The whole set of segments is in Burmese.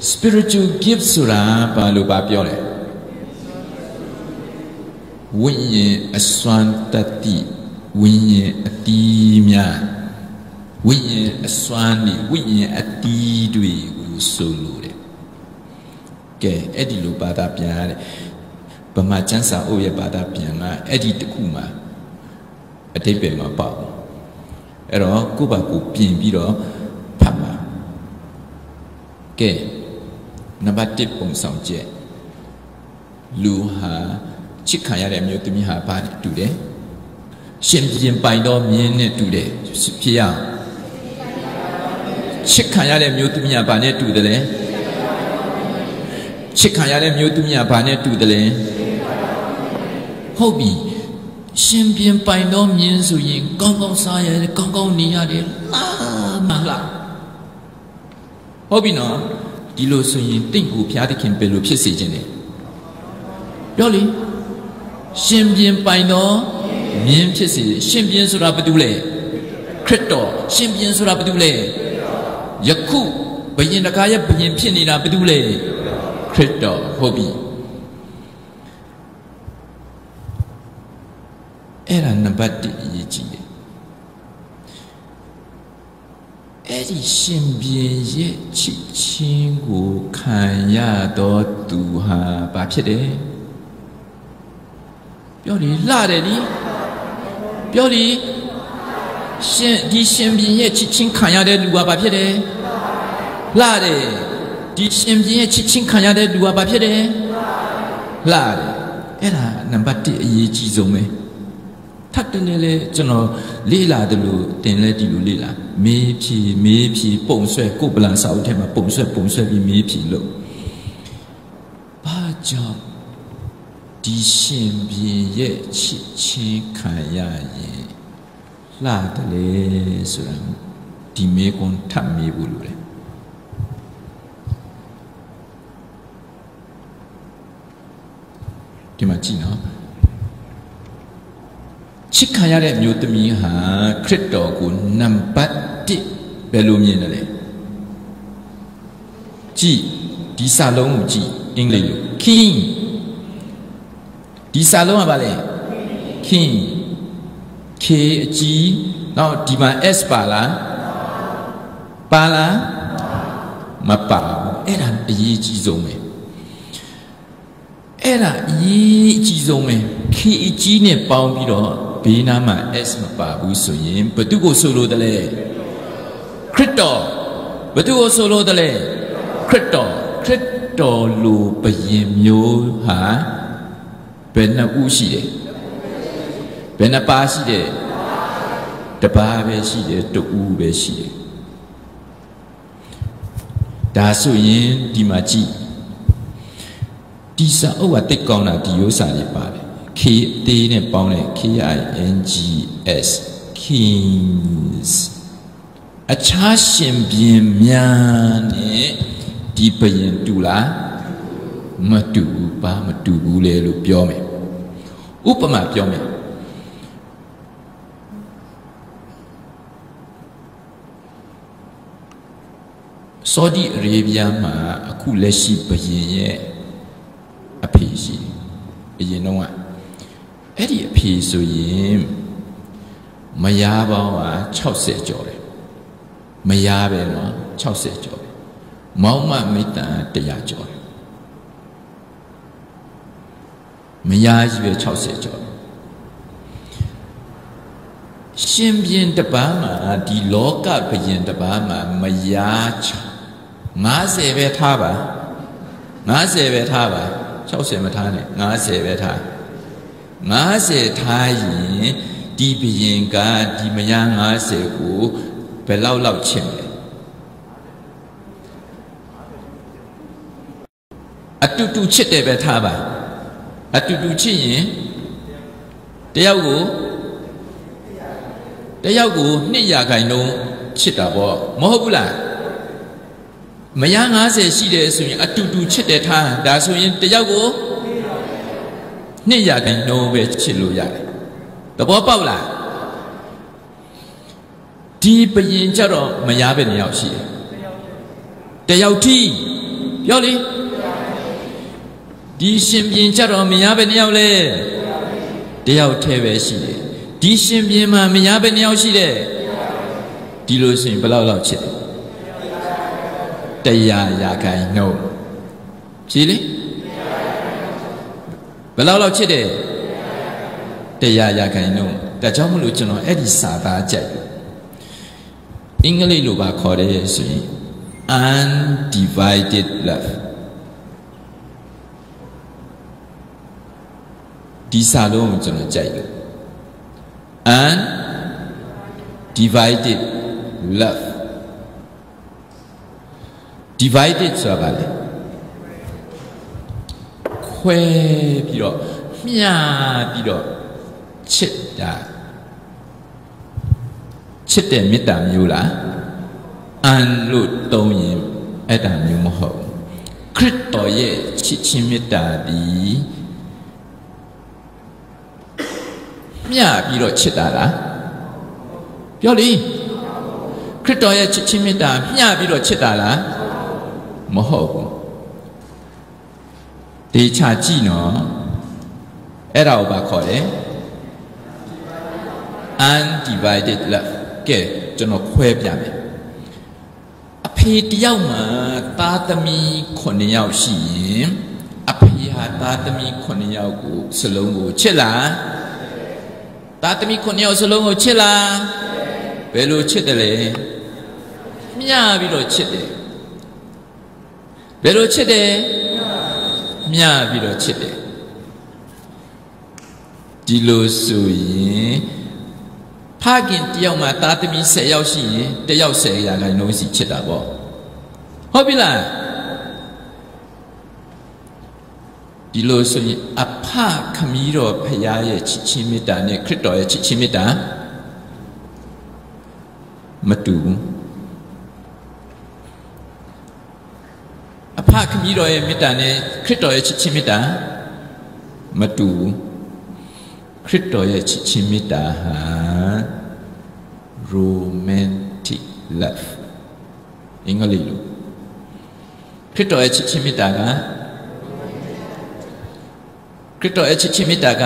spiritual gift ဆိုတာဘာလို့ပါပြောလဲဝိညာဉ်အစွမ်းတတိဝိညာဉ်အတီးများဝိညာဉ်အစွမ်းနေဝိညာဉ်အတီးတွေကိုဆိုလို့တယ်ကဲအဲ့ဒီလိုဘာသာပြန်ရတယ်ဗမာကျမ်းစာအုပ်ရဲ့ဘာသာပြန်ကအဲ့ဒီတခုမှာအတိတ်ပဲမှာပေါ့အဲ့တော့ကိုယ့်ဘာကိုပြင်ပြီးတော့ဖတ်ပါကဲ နံပါတ်1ပုံဆောင်ချက်လူဟာချစ်ခံရတဲ့မျိုးသမီးဟာဘာနဲ့တူတယ်ရှင်ပြင်ပိုင်တော့မြင်းနဲ့တူတယ်ဖြစ်ရချစ်ခံရတဲ့မျိုးသမီးဟာဘာနဲ့တူတယ်လဲချစ်ခံရတဲ့မျိုးသမီးဟာဘာနဲ့တူတယ်လဲဟုတ်ပြီရှင်ပြင်ပိုင်တော့မြင်းဆိုရင်ကောင်းကောင်းစားရတယ်ကောင်းကောင်းနေရတယ်လာမလားဟုတ်ပြီနော် ဒီလိုဆိုရင်တိတ်ကိုဘုရားသခင်ဘယ်လိုဖြစ်စေခြင်းလဲပြောလေရှင်ပြင်ပိုင်တော့မြင်းဖြစ်စေရှင်ပြင်ဆိုတာဘာတူလဲခရစ်တော်ရှင်ပြင်ဆိုတာဘာတူလဲယခုဘယင်တကားရဲ့ဘယင်ဖြစ်နေတာဘာတူလဲခရစ်တော်ဟုတ်ပြီအဲ့ဒါနံပါတ်1အရေးကြီးတယ် အဲ့ဒီရှင်ပြင်ရဲ့ချစ်ချင်းကိုခံရတော့သူဟာဘာဖြစ်တယ်ပြောလေလှတယ်ဒီပြောလေရှင်ဒီရှင်ပြင်ရဲ့ချစ်ချင်းခံရတဲ့လူကဘာဖြစ်တယ်လှတယ်ဒီရှင်ပြင်ရဲ့ချစ်ချင်းခံရတဲ့လူကဘာဖြစ်တယ်လှတယ်အဲ့ဒါနံပါတ်1အရေးကြီးဆုံးပဲ ထပ်တယ်လေကျွန်တော်လေးလာတယ်လို့တင်လဲဒီလိုလေးလာမေးဖြီမေးဖြီပုံဆွဲကိုပလန်စာအုပ်ထဲမှာပုံဆွဲပုံဆွဲပြီးမေးဖြီလို့ဘာကြောင့်ဒီရှင်ပြင်ရဲ့ချစ်ချင်းခံရရင်လှတယ်လေဆိုတာဒီမေးခွန်းထပ်မေးဖို့လိုတယ်ဒီမှာကြည့်နော် ချစ်ခံရတဲ့မျိုးသမီးဟာခရစ်တော်ကိုနံပါတ်1ဘယ်လိုမြင်တယ်လဲကြည့်ဒီစာလုံးကိုကြည့်အင်္ဂလိပ်လို king ဒီစာလုံးကဘာလဲ king k အကြီးနောက်ဒီမှာ s ပါလားပါလားမပါဘူးအဲ့ဒါအရေးကြီးဆုံးပဲအဲ့ဒါအရေးကြီးဆုံးပဲ k အကြီးနဲ့ပေါင်းပြီးတော့ ဘေးနားမှာ s မပါဘူးဆိုရင်ဘသူကိုဆိုလို့တလဲခရစ်တော်ဘသူကိုဆိုလို့တလဲခရစ်တော်ခရစ်တော်လူဘယင်မျိုးဟာဘယ်နှဦးရှိတယ်ဘယ်နှပါရှိတယ်တပါးပဲရှိတယ်တူဦးပဲရှိတယ်ဒါဆိုရင်ဒီမှာကြည့်ဒီစာအုပ်ကတိတ်ကောင်းတာဒီရိုးစာတွေပါတယ် K သေးနဲ့ပေါင်းတဲ့ K I N G S kings အခြားရှင်ပြင်များနဲ့ဒီဘယင်တူလားမတူဘူးဘာမတူဘူးလေလို့ပြောမယ်ဥပမာပြောမယ်ဆောဒီအာရေဗျမှာအခုလက်ရှိဘယင်ရဲ့အဖေရှိအရင်တော့ အဲ့ဒီအဖေဆိုရင်မယားပေါင်းက60ကျော်တယ်မယားပဲနော်60ကျော်တယ်မောင်မမိတ္တန်100ကျော်တယ်မယားကြီးပဲ60ကျော်တယ်ရှင်ပြန်တပန်းမှာဒီလောကဘယင်တပန်းမှာမယား50ပဲထားပါ50ပဲထားပါ60မထားနဲ့50ပဲထား 50ထားရင်ဒီဘယင်ကဒီမယား50ကိုဘယ်လောက်လောက်ချင်လဲအတူတူချစ်တယ်ပဲထားပါအတူတူချစ်ရင်တယောက်ကိုတယောက်ကို2ရာခိုင်နှုန်းချစ်တာပေါ့မဟုတ်ဘူးလားမယား90ရှိတယ်ဆိုရင်အတူတူချစ်တယ်ထားဒါဆိုရင်တယောက်ကို 2ရာခိုင်နှုန်းပဲချစ်လို့ရတယ်သဘောပေါက်လားဒီဘယင်ကြတော့မယားပဲနေရောက်ရှိတယ်တယောက်ထိပြောလေဒီရှင်ပြင်ကြတော့မရပဲနှစ်ယောက်လဲတယောက်ထဲပဲရှိတယ်ဒီရှင်ပြင်မှာမရပဲနှစ်ယောက်ရှိတယ်ဒီလိုဆိုရင်ဘယ်လောက်လောက်ချစ်တယ်တရားရာခိုင်နှုန်းဖြေလေ ဘယ်လောက်လောက်ချစ်တယ်တရားရာခိုင်နှုန်းဒါကြောင့်မလို့ကျွန်တော်အဲ့ဒီစာသားကြိုက်အင်္ဂလိပ်လိုပါခေါ်တယ်ဆိုရင် undivided love ဒီစာလုံးကိုကျွန်တော်ကြိုက်တယ် undivided love divided ဆိုတာဘာလဲ ခွဲပြီးတော့မျှပြီးတော့ချစ်တာချစ်တဲ့မေတ္တာမျိုးလားအန်လို့သုံးရင်အဲ့ဒါမျိုးမဟုတ်ခရစ်တော်ရဲ့ချစ်ချင်းမေတ္တာဒီမျှပြီးတော့ချစ်တာလားပြောလေခရစ်တော်ရဲ့ချစ်ချင်းမေတ္တာမျှပြီးတော့ချစ်တာလားမဟုတ်ဘူး တေချာကြည့်နော်အဲ့ဒါကိုဘာခေါ်လဲ undivided love ကဲကျွန်တော်ခွဲပြမယ်အဖေတယောက်မှာသားသမီး9ယောက်ရှိရင်အဖေဟာသားသမီး9ယောက်ကိုစလုံးကိုချစ်လားသားသမီး9ယောက်စလုံးကိုချစ်လားဘယ်လိုချစ်တယ်လဲမျှပြီးတော့ချစ်တယ်ဘယ်လိုချစ်တယ် မျှပြီးတော့ချစ်တယ်ဒီလိုဆိုရင်ဖခင်တယောက်မှာသားသမီး10ယောက်ရှိရင်တယောက်10ရာခိုင်နှုန်းစီချစ်တာပေါ့ဟုတ်ပြီလားဒီလိုဆိုရင်အဖခမီးတော်ဖရာရဲ့ချစ်ချင်းမေတ္တာနဲ့ခရစ်တော်ရဲ့ချစ်ချင်းမေတ္တာမတူဘူး အဖခမီးတော်ရဲ့မေတ္တာနဲ့ခရစ်တော်ရဲ့ချစ်ချင်းမေတ္တာမတူဘူးခရစ်တော်ရဲ့ချစ်ချင်းမေတ္တာဟာ romantic love အင်္ဂလိပ်လိုခရစ်တော်ရဲ့ချစ်ချင်းမေတ္တာကခရစ်တော်ရဲ့ချစ်ချင်းမေတ္တာက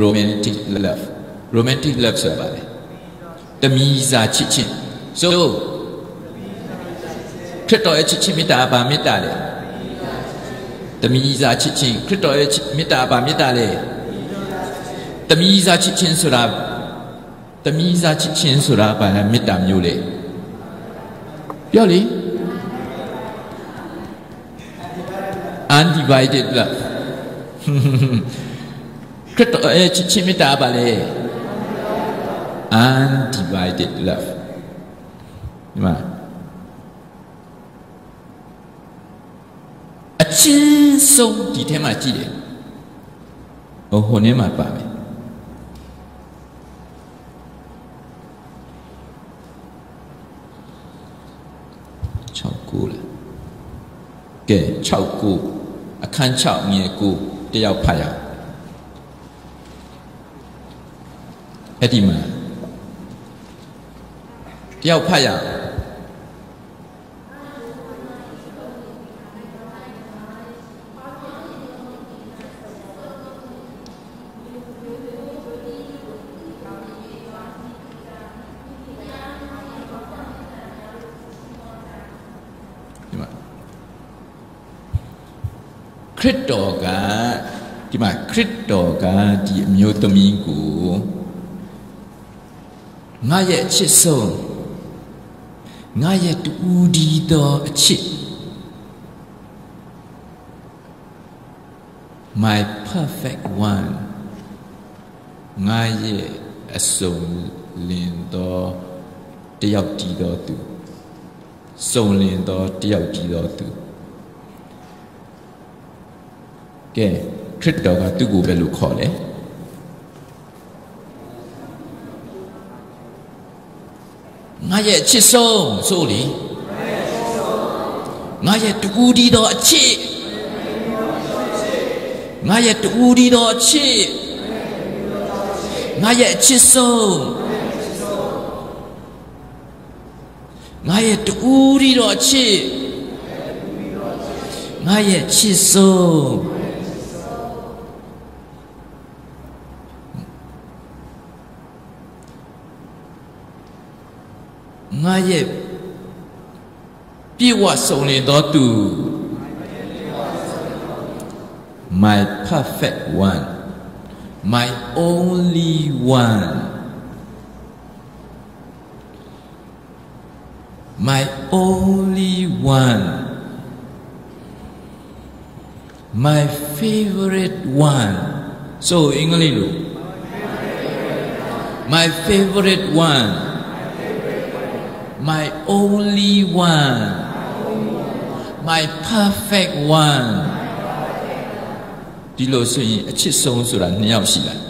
romantic love romantic love ဆိုတာပါလေတမီးစာချစ်ချင်းဆို ခရစ်တော်ရဲ့ချစ်ချင်းမေတ္တာကဘာမေတ္တာလဲတမီးစာချစ်ချင်းခရစ်တော်ရဲ့မေတ္တာကဘာမေတ္တာလဲတမီးစာချစ်ချင်းဆိုတာတမီးစာချစ်ချင်းဆိုတာဘာလဲမေတ္တာမျိုးလေပြောလေ undivided love ခရစ်တော်ရဲ့ချစ်ချင်းမေတ္တာပါလေ undivided love ဒီမှာအ ချင်းဆုံးဒီထဲမှာကြည့်တယ်ဟိုဟိုထဲမှာပါမယ်6ခုလားကဲ6ခုအခန်း6ငယ်9တယောက်ဖတ်ရအောင်အဲ့ဒီမှာတယောက်ဖတ်ရအောင် ခရစ်တော်ကဒီမှာခရစ်တော်ကဒီအမျိုးသမီးကိုငါရဲ့အချစ်ဆုံးငါရဲ့တူဒီသောအချစ် my perfect one ငါရဲ့အစုံလင်သောတယောက်တည်သောသူစုံလင်သောတယောက်တည်သောသူ ကဲခရစ်တော်ကသူ့ကိုပဲလို့ခေါ်တယ်ငါရဲ့အချစ်ဆုံးဆိုလေငါရဲ့တူဒီသောအချစ်ငါရဲ့တူဒီသောအချစ်ငါရဲ့အချစ်ဆုံးငါရဲ့တူဒီသောအချစ်ငါရဲ့ချစ်ဆုံး ရဲ့ပြည့်ဝစုံလင်သောသူ my perfect one my only one my only one my favorite one so english လို့ my favorite one My only one my perfect one ဒီလိုဆိုရင်အချစ်ဆုံးဆိုတာနှစ်ယောက်ရှိလား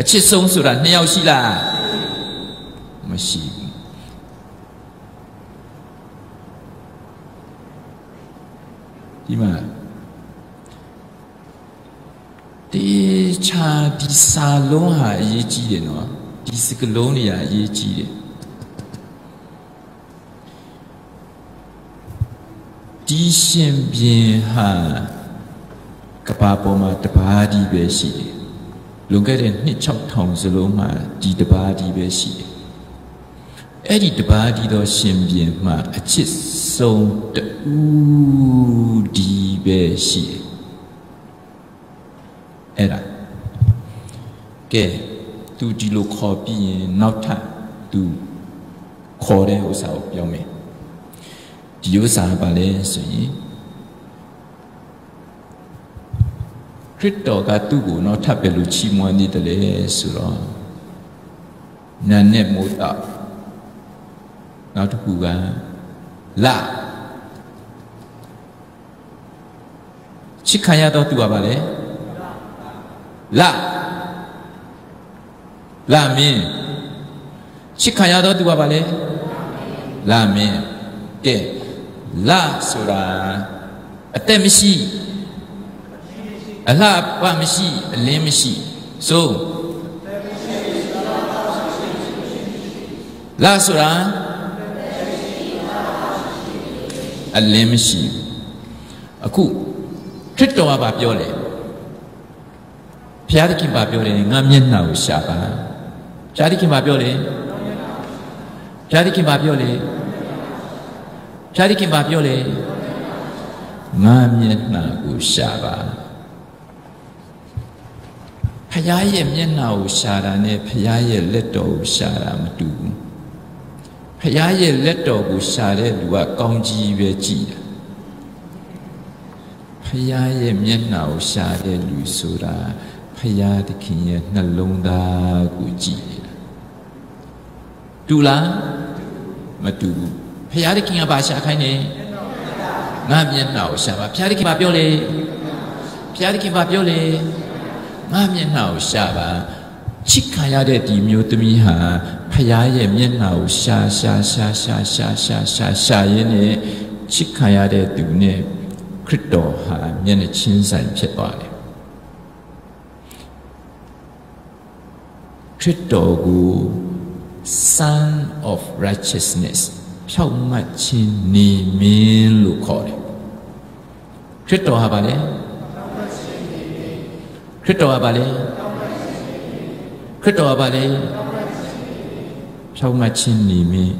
အချစ်ဆုံးဆိုတာနှစ်ယောက်ရှိလားမရှိဘူးဒီမှာတေချာဒီစာလုံးဟာအရေးကြီးတယ်နော်ဒီစကလုံးတွေကအရေးကြီးတယ် ဒီရှင်ပြင်ဟာကဘာပေါ်မှာတပါးဒီပဲရှိတယ်လွန်ခဲ့တဲ့နှစ်6000စလုံးမှာဒီတပါးဒီပဲရှိတယ်အဲ့ဒီတပါးဒီတော့ရှင်ပြင်မှာအချစ်ဆုံးတူဒီပဲရှိတယ်အဲ့ဒါကဲသူဒီလိုခေါ်ပြီးရင်နောက်ထပ်သူခေါ်တဲ့ဥစ္စာကိုပြောမယ် ဒီဥစ္စာကဘာလဲဆိုရင်ခရစ်တော်ကသူ့ကိုတော့ထပ်ပဲလို့ချီးမွမ်းနေတယ်လေဆိုတော့နာနဲ့မိုးတော့နောက်တစ်ခုကလချစ်ခံရတော့သူကဘာလဲလလမင်းချစ်ခံရတော့သူကဘာလဲလမင်းကဲ လဆိုတာအသက်မရှိအလှပမရှိအလင်းမရှိဆိုလဆိုတာအလင်းမရှိအခုခရစ်တော်ကဘာပြောလဲဘုရားသခင်ဘာပြောလဲငါမျက်နှာကိုရှာပါဘုရားသခင်ဘာပြောလဲဘုရားသခင်ဘာပြောလဲဘု ရားသခင်ဘာပြောလဲငါမျက်နှာကိုရှာပါဖရာရဲ့မျက်နှာကိုရှာတာနဲ့ဖရာရဲ့လက်တော်ကိုရှာတာမတူဘူးဖရာရဲ့လက်တော်ကိုရှာတဲ့လူကကောင်းကြီးပဲကြည်တာဖရာရဲ့မျက်နှာကိုရှာတဲ့လူဆိုတာဖရာသခင်ရဲ့နှလုံးသားကိုကြည်နေတာတူလားမတူဘူး ဖရာသခင်ကဘာရှာခိုင်းနေငါမျက်နှာကိုရှာပါဖရာသခင်ဘာပြောလဲဖရာသခင်ဘာပြောလဲငါမျက်နှာကိုရှာပါချစ်ခံရတဲ့ဒီမျိုးသမီးဟာဖရာရဲ့မျက်နှာကိုရှာရှာရှာရှာရှာရှာရှာရှာရင်းနဲ့ချစ်ခံရတဲ့သူနဲ့ခရစ်တော်ဟာမျက်နှာချင်းဆိုင်ဖြစ်သွားတယ်ခရစ်တော်ကို son of righteousness ဖြောက်မှတ်ခြင်းနေမင်းလို့ခေါ်တယ်ခရစ်တော်ဟာဗာလဲခရစ်တော်ကဘာလဲခရစ်တော်ကဘာလဲဖြောင်းမချင်းနေမင်း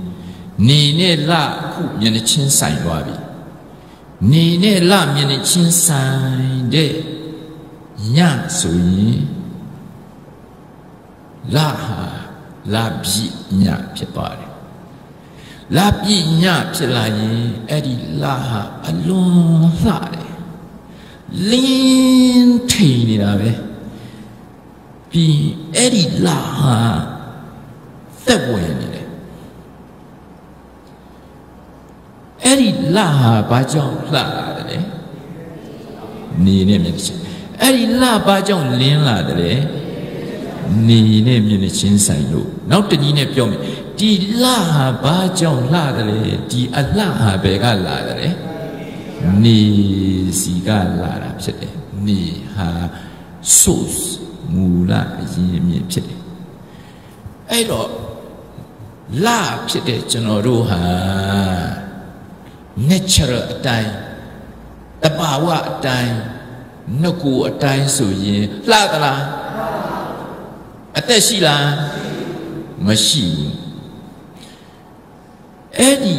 နေနဲ့လခုမျက်နှချင်းဆိုင်သွားပြီနေနဲ့လမျက်နှချင်းဆိုင်တဲ့ညဆိုရင်လဟာလပြည့်ညဖြစ်သွားတယ် လပြည့်ညဖြစ်လာရင်အဲ့ဒီလဟာအလွန်လှတယ်လင်းထိန်နေတာပဲပြီးအဲ့ဒီလာဟာသက်ဝင်နေတယ်အဲ့ဒီလာဟာဘာကြောင့်လှလာတယ်နေနဲ့မျက်နှာချင်းအဲ့ဒီလာဘာကြောင့်လင်းလာတယ်နေနဲ့မျက်နှာချင်းဆိုင်လို့နောက်တနည်းနဲ့ပြောမယ် ဒီလာဟာဘာကြောင့်လှတယ်ဒီအလှဟာဘယ်ကလာတယ်နေစီကလာတာဖြစ်တယ်နေဟာ source မူလအရင်းအမြစ်ဖြစ်တယ်အဲ့တော့လာဖြစ်တဲ့ကျွန်တော်တို့ဟာ natural အတိုင်းတဘာဝအတိုင်းနှုတ်ကိုအတိုင်းဆိုရင်လှသလားအသက်ရှိလားမရှိဘူး အဲ့ဒီ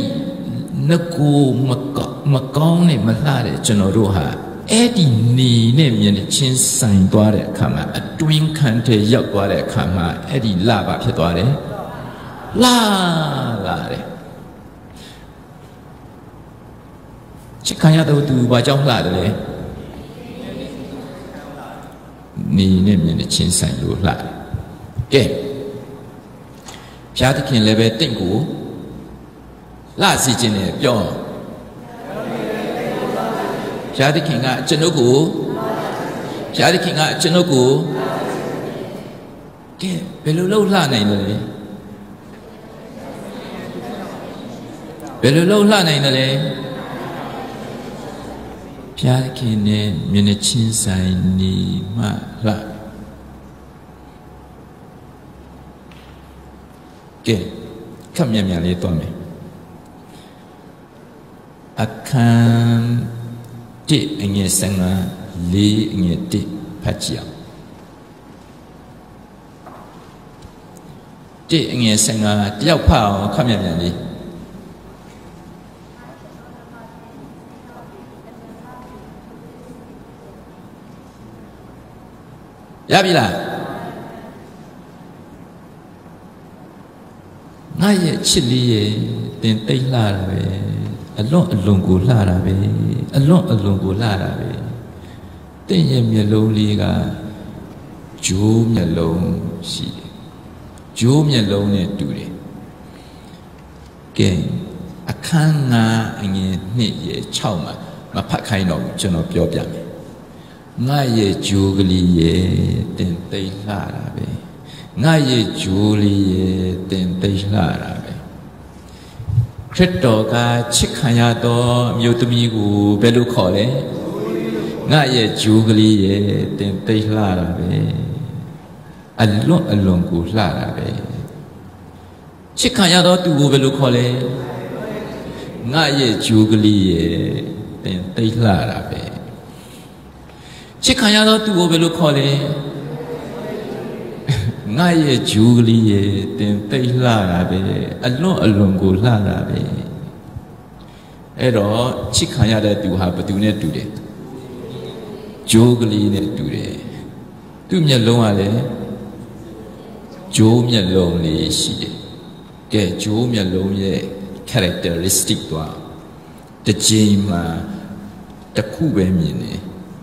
နှုတ်ကိုမကောင်းမကောင်းနဲ့မလှတဲ့ကျွန်တော်တို့ဟာအဲ့ဒီနေနဲ့မြင်ချင်းဆိုင်သွားတဲ့အခါမှာအတွင်းခံတဲ့ရောက်သွားတဲ့အခါမှာအဲ့ဒီလှပါဖြစ်သွားတယ်လှလာတယ်ချစ်ခံရတော့သူဘာကြောင့်လှတယ်လဲနေနဲ့မြင်ချင်းဆိုင်လို့လှတယ်ကဲဘုရားသခင်လည်းပဲတင့်ကို လှစီခြင်းနဲ့ပြောဘုရားသခင်ကကျွန်ုပ်ကိုဘုရားသခင်ကကျွန်ုပ်ကိုကဲဘယ်လိုလုပ်လှနိုင်လဲဘယ်လိုလုပ်လှနိုင်လဲဘုရားသခင်နဲ့မျက်နှာချင်းဆိုင်နေမှလှကဲခက်မြန်မြန်လေးတွားမယ် အခန်းတစ်အငယ်စငါလေးအငယ်တစ်ဖတ်ကြည့်အောင်တစ်အငယ်စငါတယောက်ဖတ်အောင်ခက်မြန်မြန်လေးရပြီလားငါရဲ့ချစ်လေးရဲ့တင်သိမ့်လာတာပဲ အလွန်အလွန်ကိုလှတာပဲအလွန်အလွန်ကိုလှတာပဲတင့်ရဲ့မျက်လုံးလေးကဂျိုးမျက်လုံးရှိတယ်ဂျိုးမျက်လုံးနဲ့တူတယ်ကဲအခန်းငါအငယ်နှစ်ရဲ့6မှာမဖတ်ခိုင်းတော့ဘူးကျွန်တော်ပြောပြမယ်ငါရဲ့ဂျိုးကလေးရဲ့တင်သိမ့်လှတာပဲငါရဲ့ဂျိုးလေးရဲ့တင်သိမ့်လှတာပဲ ခရစ်တော်ကချစ်ခံရသောအမျိုးသမီးကိုဘယ်လိုခေါ်လဲငါရဲ့ဂျိုးကလေးရဲ့တင်သိမ့်လှတာပဲအလွန်အလွန်ကိုလှတာပဲချစ်ခံရသောသူကိုဘယ်လိုခေါ်လဲငါရဲ့ဂျိုးကလေးရဲ့တင်သိမ့်လှတာပဲချစ်ခံရသောသူကိုဘယ်လိုခေါ်လဲ ငါရဲ့ဂျူးကလေးရဲ့တင်သိမ့်လှတာပဲအလွန်အလွန်ကိုလှတာပဲအဲ့တော့ချစ်ခံရတဲ့သူဟာဘယ်သူနဲ့တူတယ်ဂျိုးကလေးနဲ့တူတယ်သူ့မျက်လုံးကလည်းဂျိုးမျက်လုံးလေးရှိတယ်ကဲဂျိုးမျက်လုံးရဲ့ characteristic တော့တစ်ချိန်မှာတစ်ခုပဲမြင်တယ်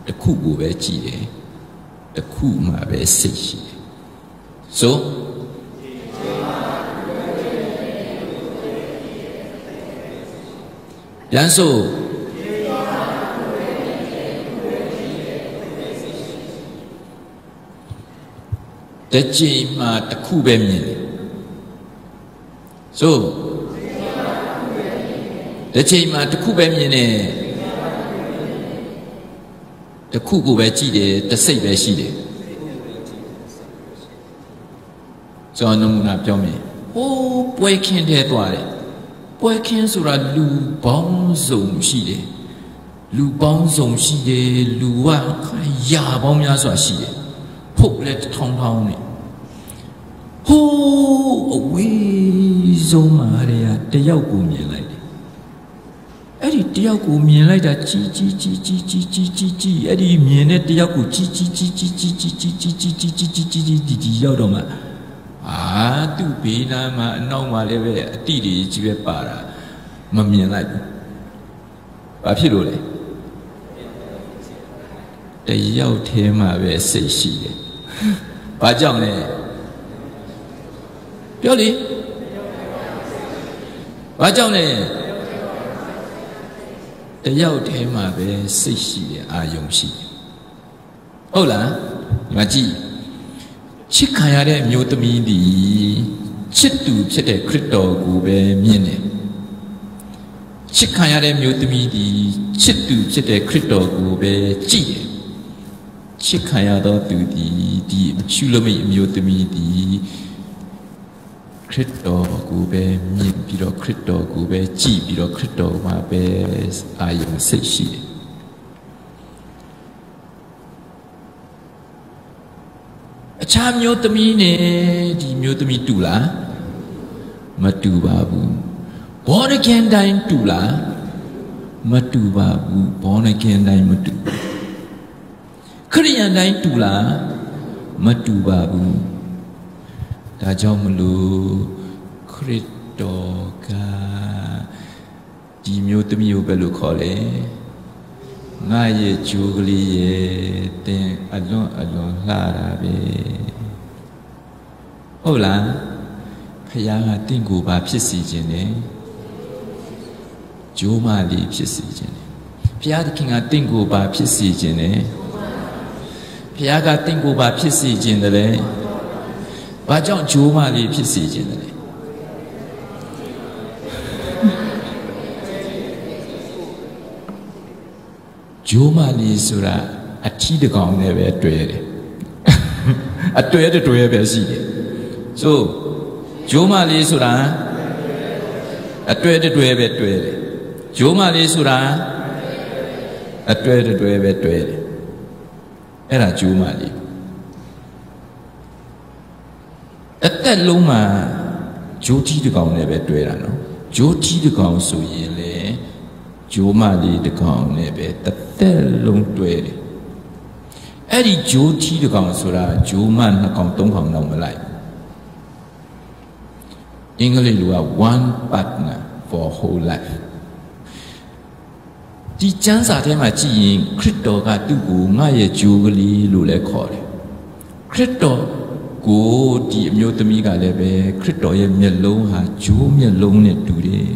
တစ်ခုကိုပဲကြည့်တယ်တစ်ခုမှပဲစိတ်ရှိတယ် ဆိုပြန်ဆိုတကြိမ်မှတစ်ခုပဲမြင်တယ်ဆိုတကြိမ်မှတစ်ခုပဲမြင်တယ်တစ်ခုကိုပဲကြည့်တယ်တစ်စိတ်ပဲရှိတယ် ကျွန်တော်နမူနာပြောမယ်ဟိုးပွဲခင်းတဲ့သွားတယ်ပွဲခင်းဆိုတာလူပေါင်းစုံရှိတယ်လူပေါင်းစုံရှိတယ်လူကရာပေါင်းများစွာရှိတယ်ဖုတ်လက်ထောင်းထောင်းနေဟိုးအဝေးဆုံးမှာတည်းကတယောက်ကိုမြင်လိုက်တယ်အဲ့ဒီတယောက်ကိုမြင်လိုက်တာကြီးကြီးကြီးကြီးကြီးကြီးကြီးကြီးအဲ့ဒီမြင်တဲ့တယောက်ကိုကြီးကြီးကြီးကြီးကြီးကြီးကြီးကြီးကြီးကြီးကြီးကြီးကြီးကြီးကြီးရောက်တော့မှ အာသူ့ဘေးနားမှာအနောက်မှာလည်းပဲအတိတွေကြီးပဲပါတာမမြင်လိုက်ဘူးဘာဖြစ်လို့လဲတယောက်ထဲမှာပဲစိတ်ရှိတယ်ဘာကြောင့်လဲပြောလေဘာကြောင့်လဲတယောက်ထဲမှာပဲစိတ်ရှိတယ်အာယုံရှိတယ်ဟုတ်လားဒီမှာကြည့် ချစ်ခံရတဲ့မျိုးသမီးဒီချစ်သူဖြစ်တဲ့ခရစ်တော်ကိုပဲမြင်တယ်ချစ်ခံရတဲ့မျိုးသမီးဒီချစ်သူဖြစ်တဲ့ခရစ်တော်ကိုပဲကြည့်တယ်ချစ်ခံရသောသူဒီဒီရှုလမိတ်အမျိုးသမီးဒီခရစ်တော်ကိုပဲမြင်ပြီးတော့ခရစ်တော်ကိုပဲကြည်ပြီးတော့ခရစ်တော်မှာပဲအာယုံစိတ်ရှိတယ် အခြားမျိုးသမီးနဲ့ဒီမျိုးသမီးတူလားမတူပါဘူးဘောရခင်တိုင်းတူလားမတူပါဘူးဘောရခင်တိုင်းမတူခရိယန်တိုင်းတူလားမတူပါဘူးဒါကြောင့်မလို့ခရစ်တော်ကဒီမျိုးသမီးကိုဘယ်လိုခေါ်လဲ ငါရဲ့ဂျိုးကလေးရဲ့တင်အလွန်အလွန်လှတာပဲဟုတ်လားဖခင်ကတင့်ကိုပါဖြစ်စီခြင်းနဲ့ဂျိုးမလေးဖြစ်စီခြင်းနဲ့ဘုရားသခင်ကတင့်ကိုပါဖြစ်စီခြင်းနဲ့ဘုရားကတင့်ကိုပါဖြစ်စီခြင်းတယ်ဘာကြောင့်ဂျိုးမလေးဖြစ်စီခြင်းတယ် ဂျိုးမလေးဆိုတာအထီးတကောင်နဲ့ပဲတွေ့တယ်အတွေ့တတွေ့ပဲရှိတယ်ဆိုဂျိုးမလေးဆိုတာအတွေ့တတွေ့ပဲတွေ့တယ်ဂျိုးမလေးဆိုတာအတွေ့တတွေ့ပဲတွေ့တယ်အဲ့ဒါဂျိုးမလေးအသက်လုံးမှာဂျိုးကြီးတကောင်နဲ့ပဲတွေ့တာနော်ဂျိုးကြီးတကောင်ဆိုရင်လေဂျိုးမလေးတကောင်နဲ့ပဲတစ် သက်လုံးတွေ့တယ်အဲ့ဒီဂျိုးကြီးတကောင်ဆိုတာဂျိုးမနှစ်ကောင်သုံးကောင်တော့မလိုက်အင်္ဂလိပ်လိုက one partner for whole life ဒီကျမ်းစာထဲမှာကြည့်ရင်ခရစ်တော်ကသူ့ကိုငါရဲ့ဂျိုးကလေးလို့လည်းခေါ်တယ်ခရစ်တော်ကိုဒီအမျိုးသမီးကလည်းပဲခရစ်တော်ရဲ့မျက်လုံးဟာဂျိုးမျက်လုံးနဲ့တူတယ်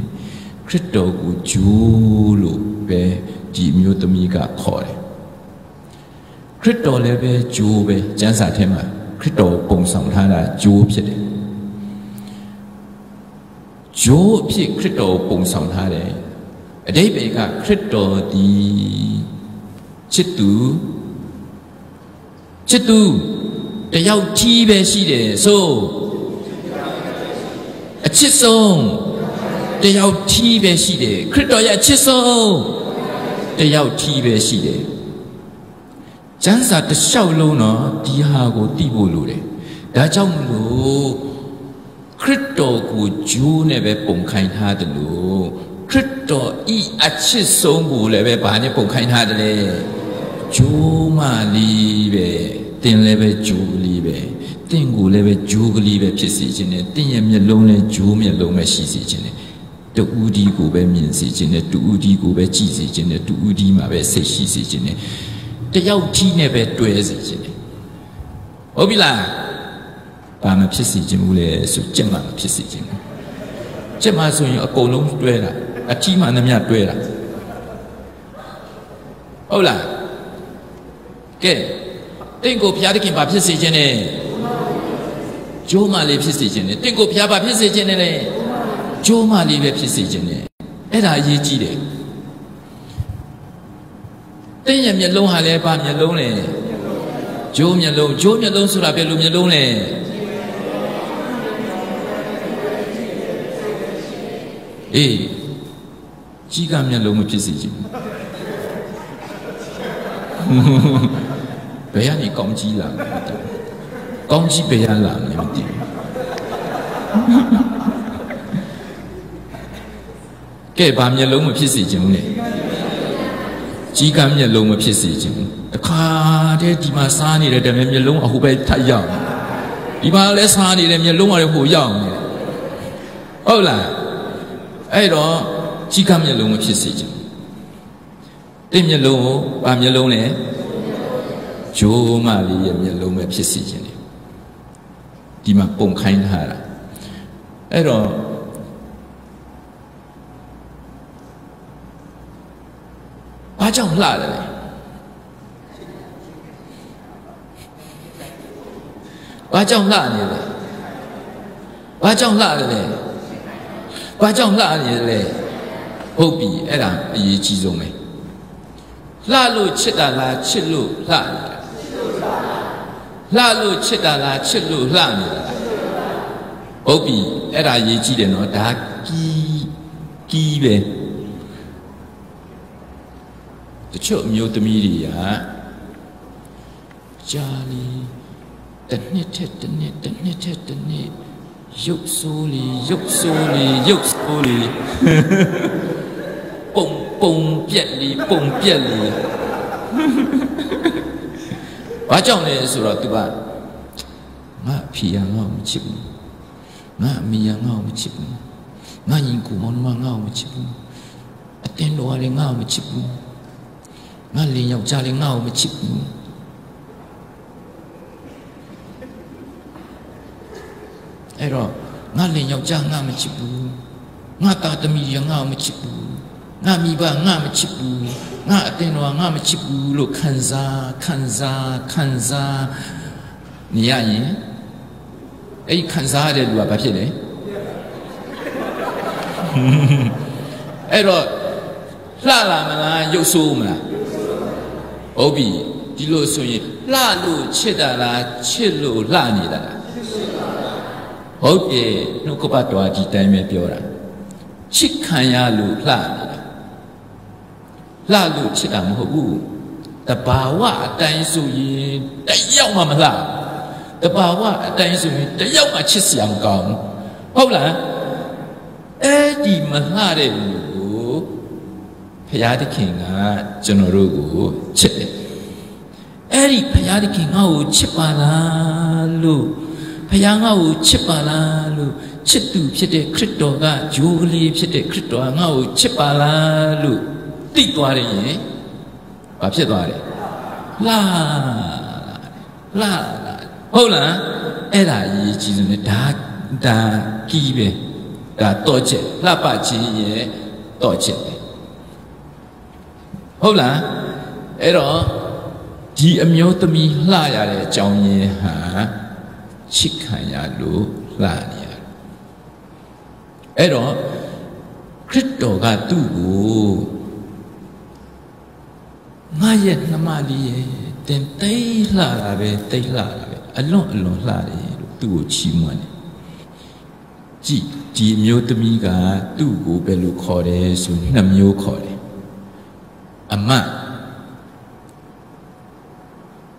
ခရစ်တော်ကိုဂျိုးလို့ပဲ ဒီအမျိုးသမီးကခေါ်တယ်ခရစ်တော်လည်းပဲဂျိုးပဲကျမ်းစာထဲမှာခရစ်တော်ပုံဆောင်ထားတာဂျိုးဖြစ်တယ်ဂျိုးအဖြစ်ခရစ်တော်ပုံဆောင်ထားတယ်အတိတ်ဘေကခရစ်တော်ဒီချစ်သူချစ်သူတယောက်ကြီးပဲရှိတယ်ဆိုအချစ်ဆုံးတယောက်ကြီးပဲရှိတယ်ခရစ်တော်ရဲ့အချစ်ဆုံး တယောက်ကြီးပဲရှိတယ်ကျမ်းစာတစ်လျှောက်လုံးတော့ဒီဟာကိုသိဖို့လိုတယ်ဒါကြောင့်မလို့ခရစ်တော်ကိုဂျိုးနဲ့ပဲပုံခိုင်းထားတယ်လို့ခရစ်တော်ဤအချစ်ဆုံးကိုလည်းပဲဘာနဲ့ပုံခိုင်းထားတယ်လဲဂျိုးမလေးပဲတင်လည်းပဲဂျိုးကလေးပဲတင့်ကိုလည်းပဲဂျိုးကလေးပဲဖြစ်စေခြင်းနဲ့တင့်ရဲ့မျက်လုံးလည်းဂျိုးမျက်လုံးပဲရှိစေခြင်းနဲ့ တူဦးဒီကိုပဲမြင်စေခြင်းနဲ့တူဦးဒီကိုပဲကြည်စေခြင်းနဲ့တူဦးဒီမှာပဲစိတ်ရှိစေခြင်းနဲ့တယောက်ကြီးနဲ့ပဲတွဲစေခြင်းနဲ့ဟုတ်ပြီလားဘာမှဖြစ်စေခြင်းဘူးလေဆိုကြက်မှမဖြစ်စေခြင်းဘူးကြက်မှဆိုရင်အကုန်လုံးတွဲတာအထီးမှနှမြတွဲတာဟုတ်လားကဲတင့်ကိုဘုရားသခင်ဘာဖြစ်စေခြင်းနဲ့ဂျိုးမလေးဖြစ်စေခြင်းနဲ့တင့်ကိုဘုရားဘာဖြစ်စေခြင်းနဲ့လဲ ဂျိုးမလေးပဲဖြစ်စေခြင်းနဲ့အဲ့ဒါအရေးကြီးတယ်တင့်ရဲ့မျက်လုံးဟာလည်းဘာမျက်လုံးလဲဂျိုးမျက်လုံးဂျိုးမျက်လုံးဆိုတာဘယ်လိုမျက်လုံးလဲအေးကြီးကမျက်လုံးမဖြစ်စေခြင်းဘယ်ကနေကောင်းကြီးလာလဲကောင်းကြီးဘယ်ရလာလဲမသိဘူး ကဲဘာမျက်လုံးမဖြစ်စေခြင်းလဲကြီးကမျက်လုံးမဖြစ်စေခြင်းတခါတည်းဒီမှာစားနေတဲ့တည်းမျက်လုံးအဟိုပဲထပ်ရောက်ဒီမှာလဲစားနေတဲ့မျက်လုံးကလည်းဟိုရောက်နေတယ်ဟုတ်လားအဲ့တော့ကြီးကမျက်လုံးမဖြစ်စေခြင်းတင့်မျက်လုံးကိုဘာမျက်လုံးလဲဂျိုးမလေးရဲ့မျက်လုံးပဲဖြစ်စေခြင်းလေဒီမှာပုံခိုင်းထားတာအဲ့တော့ ဘာကြောင့်လှတယ်လဲဘာကြောင့်လှနေလဲဘာကြောင့်လှတယ်လဲဘာကြောင့်လှနေလဲဟုတ်ပြီအဲ့ဒါအရေးကြီးဆုံးပဲလှလို့ချစ်တာလားချစ်လို့လှနေတာလှလို့ချစ်တာလားချစ်လို့လှနေတာဟုတ်ပြီအဲ့ဒါရေးကြည့်တယ်နော်ဒါကီးကီးပဲ တချို့အမျိုးသမီးတွေကကြာလီတနှစ်ထက်တနှစ်တနှစ်ထက်တနှစ်ရုပ်ဆိုးလီရုပ်ဆိုးလီရုပ်ဆိုးလီပုံပုံပြက်လီပုံပြက်လီဘာကြောင့်လဲဆိုတော့ तू ကငါဖီရငါ့ကိုမချစ်ဘူးငါအမိရငါ့ကိုမချစ်ဘူးငါညီကိုမောင်နှမငါ့ကိုမချစ်ဘူးအတင်းတော်လည်းငါ့ကိုမချစ်ဘူး ငါလင်ယောက်ျားလည်းငါ့ကိုမချစ်ဘူးအဲ့တော့ငါလင်ယောက်ျားငါမချစ်ဘူးငါသားသမီးရငါ့ကိုမချစ်ဘူးငါမိဘငါမချစ်ဘူးငါအတင်းတော်ငါမချစ်ဘူးလို့ခံစားခံစားခံစားနေရရင်အဲ့ဒီခံစားရတဲ့လူကဘာဖြစ်လဲအဲ့တော့လှလာမလားရုပ်ဆိုးမလား ဟုတ်ပြီဒီလိုဆိုရင်လှလို့ချစ်တာလားချစ်လို့လှနေတာလားဟုတ်တယ်နှုတ်ကပတ်တော်ဒီတိုင်းပဲပြောတာချစ်ခံရလို့လှနေတာလှလို့ချစ်တာမဟုတ်ဘူးတဘာဝအတိုင်းဆိုရင်တယောက်မှမလှတဘာဝအတိုင်းဆိုရင်တယောက်မှချစ်စရာမကောင်းဟုတ်လားအဲ့ဒီမလှတဲ့လူကို ဘုရားသခင်ကကျွန်တော်တို့ကိုချစ်တယ်အဲ့ဒီဘုရားသခင်ငါ့ကိုချစ်ပါလားလို့ဘုရားငါ့ကိုချစ်ပါလားလို့ချစ်သူဖြစ်တဲ့ခရစ်တော်ကဂျိုးကလေးဖြစ်တဲ့ခရစ်တော်ကငါ့ကိုချစ်ပါလားလို့သိသွားတယ်ရင်ဘာဖြစ်သွားတယ်လာလာဟုတ်လားအဲ့ဒါအရေးကြီးဆုံးလေဒါဒါကီးပဲဒါတော့ချက်လှပခြင်းရဲ့တော့ချက်ပဲ ဟုတ်လားအဲ့တော့ဒီအမျိုးသမီးလှရတဲ့အကြောင်းရင်းဟာချစ်ခံရလို့လှနေရအဲ့တော့ခရစ်တော်ကသူ့ကိုငါရဲ့နှမလေးရဲ့တင်တိတ်လှတာပဲတိတ်လှတာပဲအလွန်အလွန်လှတယ်လို့သူ့ကိုချီးမွမ်းတယ်ကြည်ဒီမျိုးသမီးကသူ့ကိုဘယ်လိုခေါ်တယ်ဆိုနှစ်မျိုးခေါ်တယ် အမ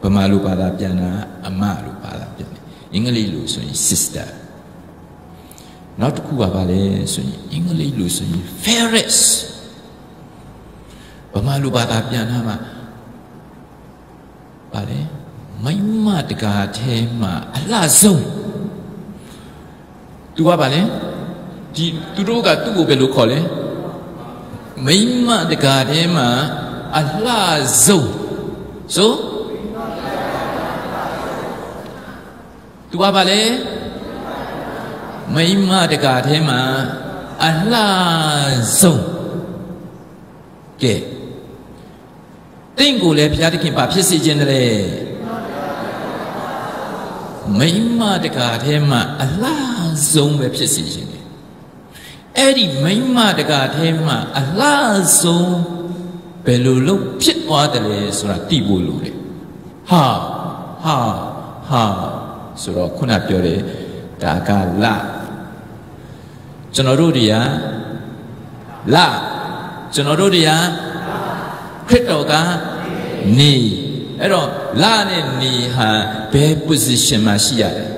ဗမာလိုဘာသာပြန်တာအမလိုဘာသာပြန်တယ်အင်္ဂလိပ်လိုဆိုရင် sister နောက်တစ်ခုကဘာလဲဆိုရင်အင်္ဂလိပ်လိုဆိုရင် fairest ဗမာလိုဘာသာပြန်တာမှာဘာလဲမိမတကားထဲမှာအလှဆုံးသူကဘာလဲဒီသူတို့ကသူ့ကိုဘယ်လိုခေါ်လဲမိမတကားထဲမှာ အလှဆုံးဆိုသူကဘာလဲမိမတကားထဲမှာအလှဆုံးကဲတင့်ကိုလည်းဘုရားသခင်ဘာဖြစ်စေခြင်းတည်းမိမတကားထဲမှာအလားဆုံးပဲဖြစ်စီခြင်းတယ်အဲ့ဒီမိမတကားထဲမှာအလားဆုံး ဘယ်လိုလုပ်ဖြစ်သွားတယ်လဲဆိုတာသိဖို့လိုတယ်ဟာဟာဟာဆိုတော့ခုနပြောတယ်ဒါကလကျွန်တော်တို့တွေကလကျွန်တော်တို့တွေကခရစ်တော်ကနေအဲ့တော့လာနဲ့နေဟာဘယ် position မှာရှိရတယ်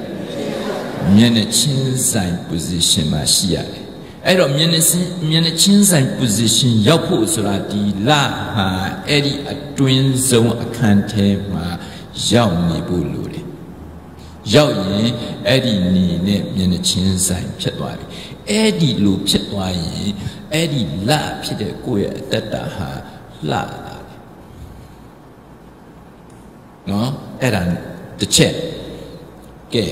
မျက်နှာချင်းဆိုင် position မှာရှိရတယ် အဲ့တော့မျက်နှာချင်းမျက်နှာချင်းဆိုင် position ရောက်ဖို့ဆိုတာဒီလာဟာအဲ့ဒီအတွင်းဆုံးအခန်းထဲမှာရောက်နေဖို့လိုတယ်ရောက်ရင်အဲ့ဒီနေနဲ့မျက်နှာချင်းဆိုင်ဖြစ်သွားပြီအဲ့ဒီလိုဖြစ်သွားရင်အဲ့ဒီလာဖြစ်တဲ့ကိုယ့်ရဲ့အတ္တဟာလာနော်အဲ့ဒါတစ်ချက်ကဲ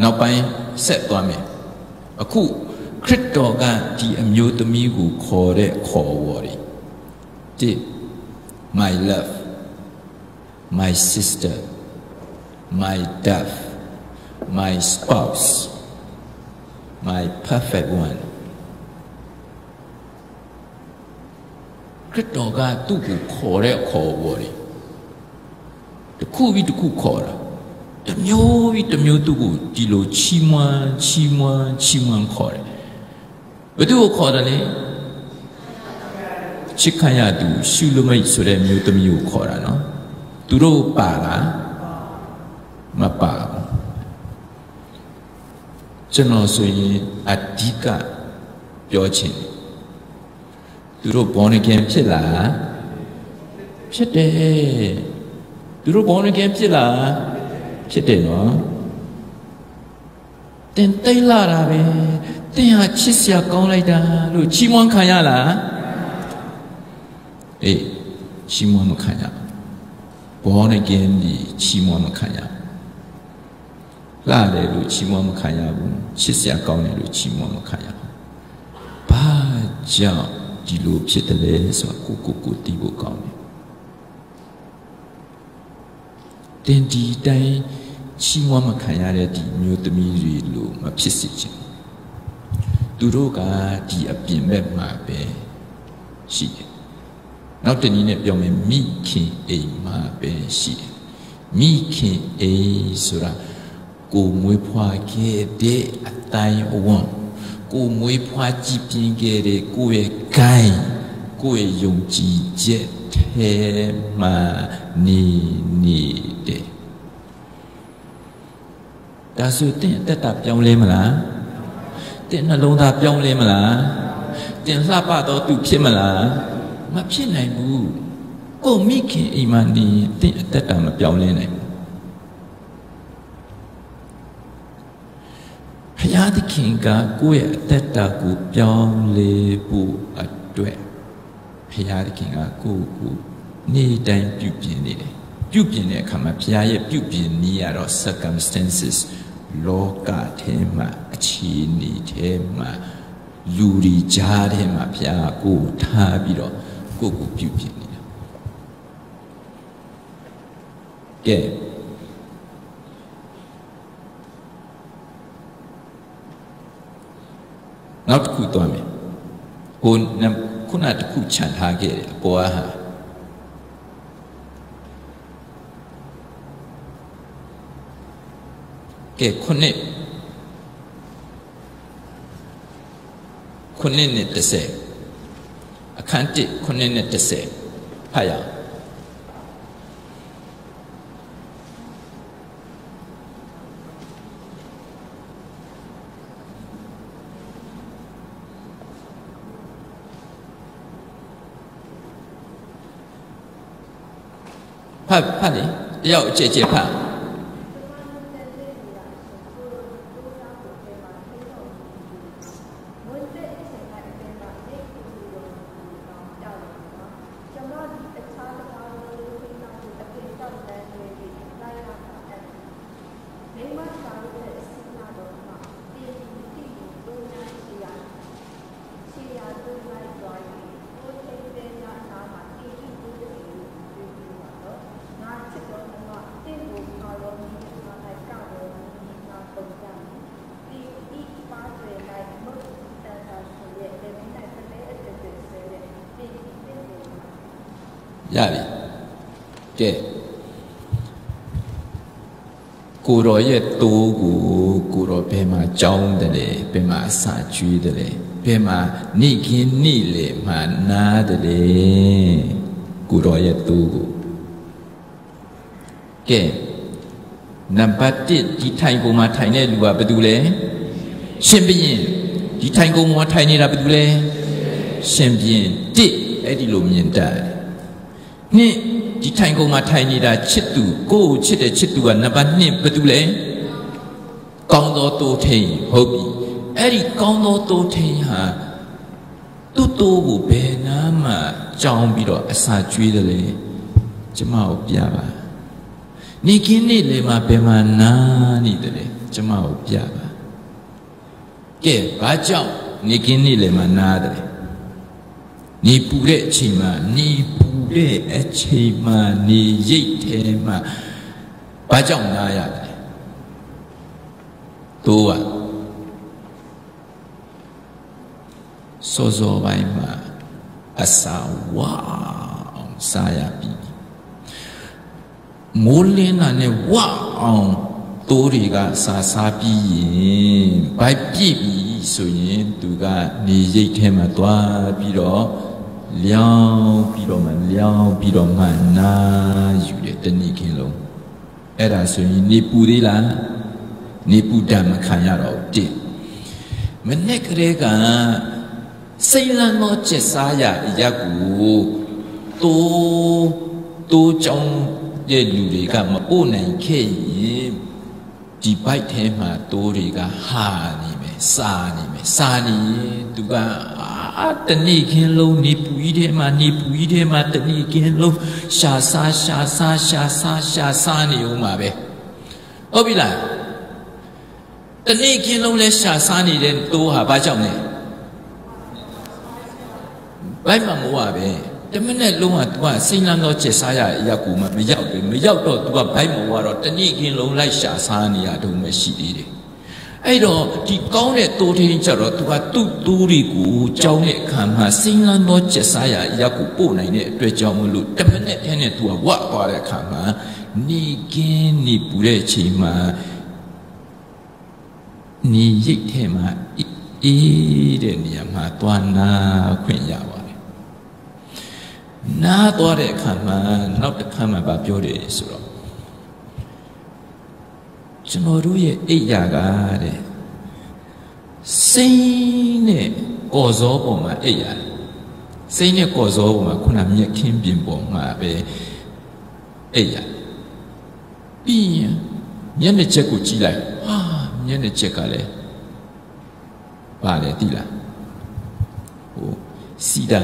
နောက်ပိုင်းဆက်သွားမယ်အခုခရစ်တော်ကဒီအမျိုးသမီးကိုခေါ်တဲ့ခေါ်ဝေါ်တွေတိ my love my sister my dove my spouse my perfect one ခရစ်တော်ကသူ့ကိုခေါ်တဲ့ခေါ်ပေါ်တယ်တခုပြီးတခုခေါ်တာ တမျိုးပြီးတမျိုးသူ့ကိုဒီလိုချီးမွမ်းချီးမွမ်းချီးမွမ်းခေါ်တယ်ဘယ်သူကိုခေါ်တယ်လဲချစ်ခံရသူရှုလမိတ်ဆိုတဲ့မျိုးသမီးကိုခေါ်တာနော်သူတို့ပါလားမပါဘူးကျွန်တော်ဆိုရင်အဓိကပြောချင်သူတို့ဘောနကင်ဖြစ်လားဖြစ်တယ်သူတို့ဘောနကင်ဖြစ်လား ဖြစ်တယ်နော်တင်တိတ်လာတာပဲတင်ဟာချစ်စရာကောင်းလိုက်တာလို့ချီးမွမ်းခံရလားအေးချီးမွမ်းမခံရဘောနကင်ဒီချီးမွမ်းမခံရလာတယ်လို့ချီးမွမ်းမခံရဘူးချစ်စရာကောင်းတယ်လို့ချီးမွမ်းမခံရဘာကြောင့်ဒီလိုဖြစ်တယ်လဲဆိုတာကိုကိုကိုသိဖို့ကောင်းတယ်တင်ဒီတိုင်း ချီးမွမ်းမခံရတဲ့ဒီမျိုးသမီးတွေလို့မဖြစ်စေချင်သူတို့ကဒီအပြင်ဘက်မှာပဲရှိတယ်နောက်တနည်းနဲ့ပြောမယ်မိခင်အိမ်မှာပဲရှိတယ်မိခင်အိမ်ဆိုတာကိုမွေးဖွားခဲ့တဲ့အတိုင်းအဝန်းကိုမွေးဖွားကြည်ပြင်းခဲ့တဲ့ကိုရဲ့ဂိုင်းကိုရဲ့ယုံကြည်ချက်ထဲမှာနေနေတယ် ဒါဆိုတင်အသက်တာပြောင်းလဲမလားတင်နှလုံးသားပြောင်းလဲမလားတင်လှပတော့သူဖြစ်မလားမဖြစ်နိုင်ဘူးကိုမိခင်အိမ်မှာနေတင်အသက်တာမပြောင်းလဲနိုင်ဘူးဘုရားသခင်ကကိုယ့်ရဲ့အသက်တာကိုပြောင်းလဲဖို့အတွက်ဘုရားသခင်ကကိုယ့်ကိုနေ့တိုင်းပြုပြင်နေတယ်ပြုပြင်တဲ့အခါမှာဘုရားရဲ့ပြုပြင်နည်းရတော့ circumstances လောကထဲမှာအခြေအနေထဲမှာလူတွေကြားထဲမှာဘုရားကိုထားပြီးတော့ကိုကိုပြုပြင်နေတာကဲနောက်တစ်ခုသွားမယ်ဟိုခုနတစ်ခုခြံထားခဲ့တယ်အပေါ်ဟာ ကဲခုနှစ်ခုနှစ်နဲ့30အခန်း1ခုနှစ်နဲ့30ဖတ်ရအောင်ဖတ်ဖတ်လေတယောက်အကျက်ကျက်ဖတ် တော်ရဲ့တိုးကိုကိုတော်ဘယ်မှာကြောင်းတယ်လဲဘယ်မှာအစာကျွေးတယ်လဲဘယ်မှာနေခင်းနေလေမှာနားတယ်လဲကိုတော်ရဲ့တိုးကိုကဲနံပါတ်1ဒီထိုင်ပုံမှာထိုင်တဲ့လူကဘယ်သူလဲရှင်ဘုရင်ဒီထိုင်ကုန်မှာထိုင်နေတာဘယ်သူလဲရှင်ဘုရင်1အဲ့ဒီလိုမြင်တတ်နှစ် ဒီထိုင်ကုန်မှာထိုင်နေတာချစ်သူကိုယ်ချစ်တဲ့ချစ်သူကနံပါတ်2ဘယ်သူလဲကောင်းသောတိုးထိန်ဟုတ်ပြီအဲ့ဒီကောင်းသောတိုးထိန်ဟာတူတူကိုဘယ်နာမှကြောင်းပြီးတော့အစာကျွေးတယ်လေကျမကိုပြပါနေခင်းနေလေမှာဘယ်မှာနာနေတယ်လေကျမကိုပြပါကဲဘာကြောင့်နေခင်းနေလေမှာနာတယ် နေပူတဲ့အချိန်မှာနေပူတဲ့အချိန်မှာနေရိတ်ထဲမှာဘာကြောင့်နာရတယ်တို့ကစောစောပိုင်းမှာအစာဝါအောင်စားရပြီမိုးလင်းတာနဲ့ဝအောင်တိုးတွေကစားစားပြီးရင်ဗိုက်ပြည့်ပြီဆိုရင်သူကနေရိတ်ထဲမှာသွားပြီးတော့ လျောင်းပြီးတော့မှလျောင်းပြီးတော့မှနာယူတယ်တဏှိခင်လုံးအဲ့ဒါဆိုရင်နေပူသေးလားနေပူတတ်မခံရတော့တစ်မနေ့ကလေးကစိတ်လန်းသောကျက်စားရအရက်ကိုတိုးတိုးကြောင်းရဲ့လူတွေကမပို့နိုင်ခဲ့ရင်ဒီဘိုက်ထဲမှာတိုးတွေကဟာနေမယ်စားနေမယ်စားနေရင်သူကအာ တဏိခင်းလုံးနေပူကြီးထဲမှာနေပူကြီးထဲမှာတဏိခင်းလုံးရှာစားရှာစားရှာစားရှာစားနေဦးမှာပဲဟုတ်ပြီလားတဏိခင်းလုံးလဲရှာစားနေတဲ့တိုးဟာဘာကြောင့်လဲဘိုက်မှာမိုးပါပဲတမနဲ့လုံးဝ तू ကစိတ်လန်းတော့ကျက်စားရအရာကူမမရောက်ဘူးမရောက်တော့ तू ကဘိုက်မိုးကတော့တဏိခင်းလုံးလိုက်ရှာစားနေရတော့မှရှိသေးတယ် အဲ့တော့ဒီကောင်းတဲ့တိုးထင်းကြတော့သူကသူ့တူးတွေကိုကြောင်းတဲ့အခါမှာစိမ့်လန်းသောကျက်စားရအရာကိုပို့နိုင်တဲ့အတွက်ကြောင့်မလို့တမနဲ့ထဲနဲ့သူကဝတ်သွားတဲ့အခါမှာနေကင်းနေပူတဲ့အချိန်မှာနေရိတ်ထဲမှာအေးတဲ့နေရာမှာသွားနာခွင့်ရပါတယ်နားသွားတဲ့အခါမှာနောက်တစ်ခါမှဗာပြောတယ်ဆိုတော့ ကျွန်တော်တို့ရဲ့အိယာကတဲ့စိတ်နဲ့ကော်စောပေါ်မှာအိယာစိတ်နဲ့ကော်စောပေါ်မှာခုနမြက်ခင်းပြင်ပေါ်မှာပဲအိယာပြီးရင်မျက်နှာချက်ကိုကြည့်လိုက်ဟာမျက်နှာချက်ကလည်းပါလေတိလားဟိုစီတာ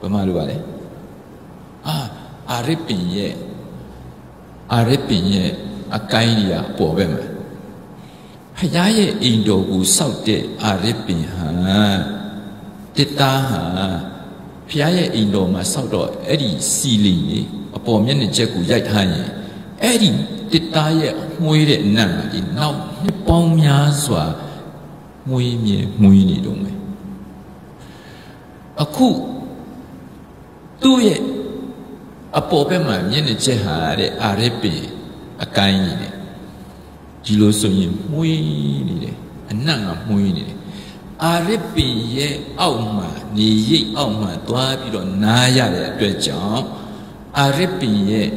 ဘယ်မှာလို့ပါလဲအာအာရစ်ပင်ရဲ့အာရစ်ပင်ရဲ့ အကိုင်းကြီးอ่ะပေါ်ပဲမှာဖရာရဲ့အိမ်တော်ကိုစောက်တဲ့အာရစ်ပင်ဟာတစ်သားဟာဖရာရဲ့အိမ်တော်မှာစောက်တော့အဲ့ဒီစီလီကြီးအပေါ်မျက်နှာချက်ကိုရိုက်ထားရင်အဲ့ဒီတစ်သားရဲ့မှုေးတဲ့နတ်ကဒီနောက်နှစ်ပေါင်းများစွာမွေးမြဲမွေးနေတော့မယ်အခုသူ့ရဲ့အပေါ်ဘက်မှာမျက်နှာချက်ဟာတဲ့အာရစ်ပင် အကိုင်းကြီးတယ်ဒီလိုဆိုရင်မှုေးနေတယ်အနံ့ကမှုေးနေတယ်အာရစ်ပင်ရဲ့အောက်မှာနေရိပ်အောက်မှာသွားပြီးတော့နားရတဲ့အတွက်ကြောင့်အာရစ်ပင်ရဲ့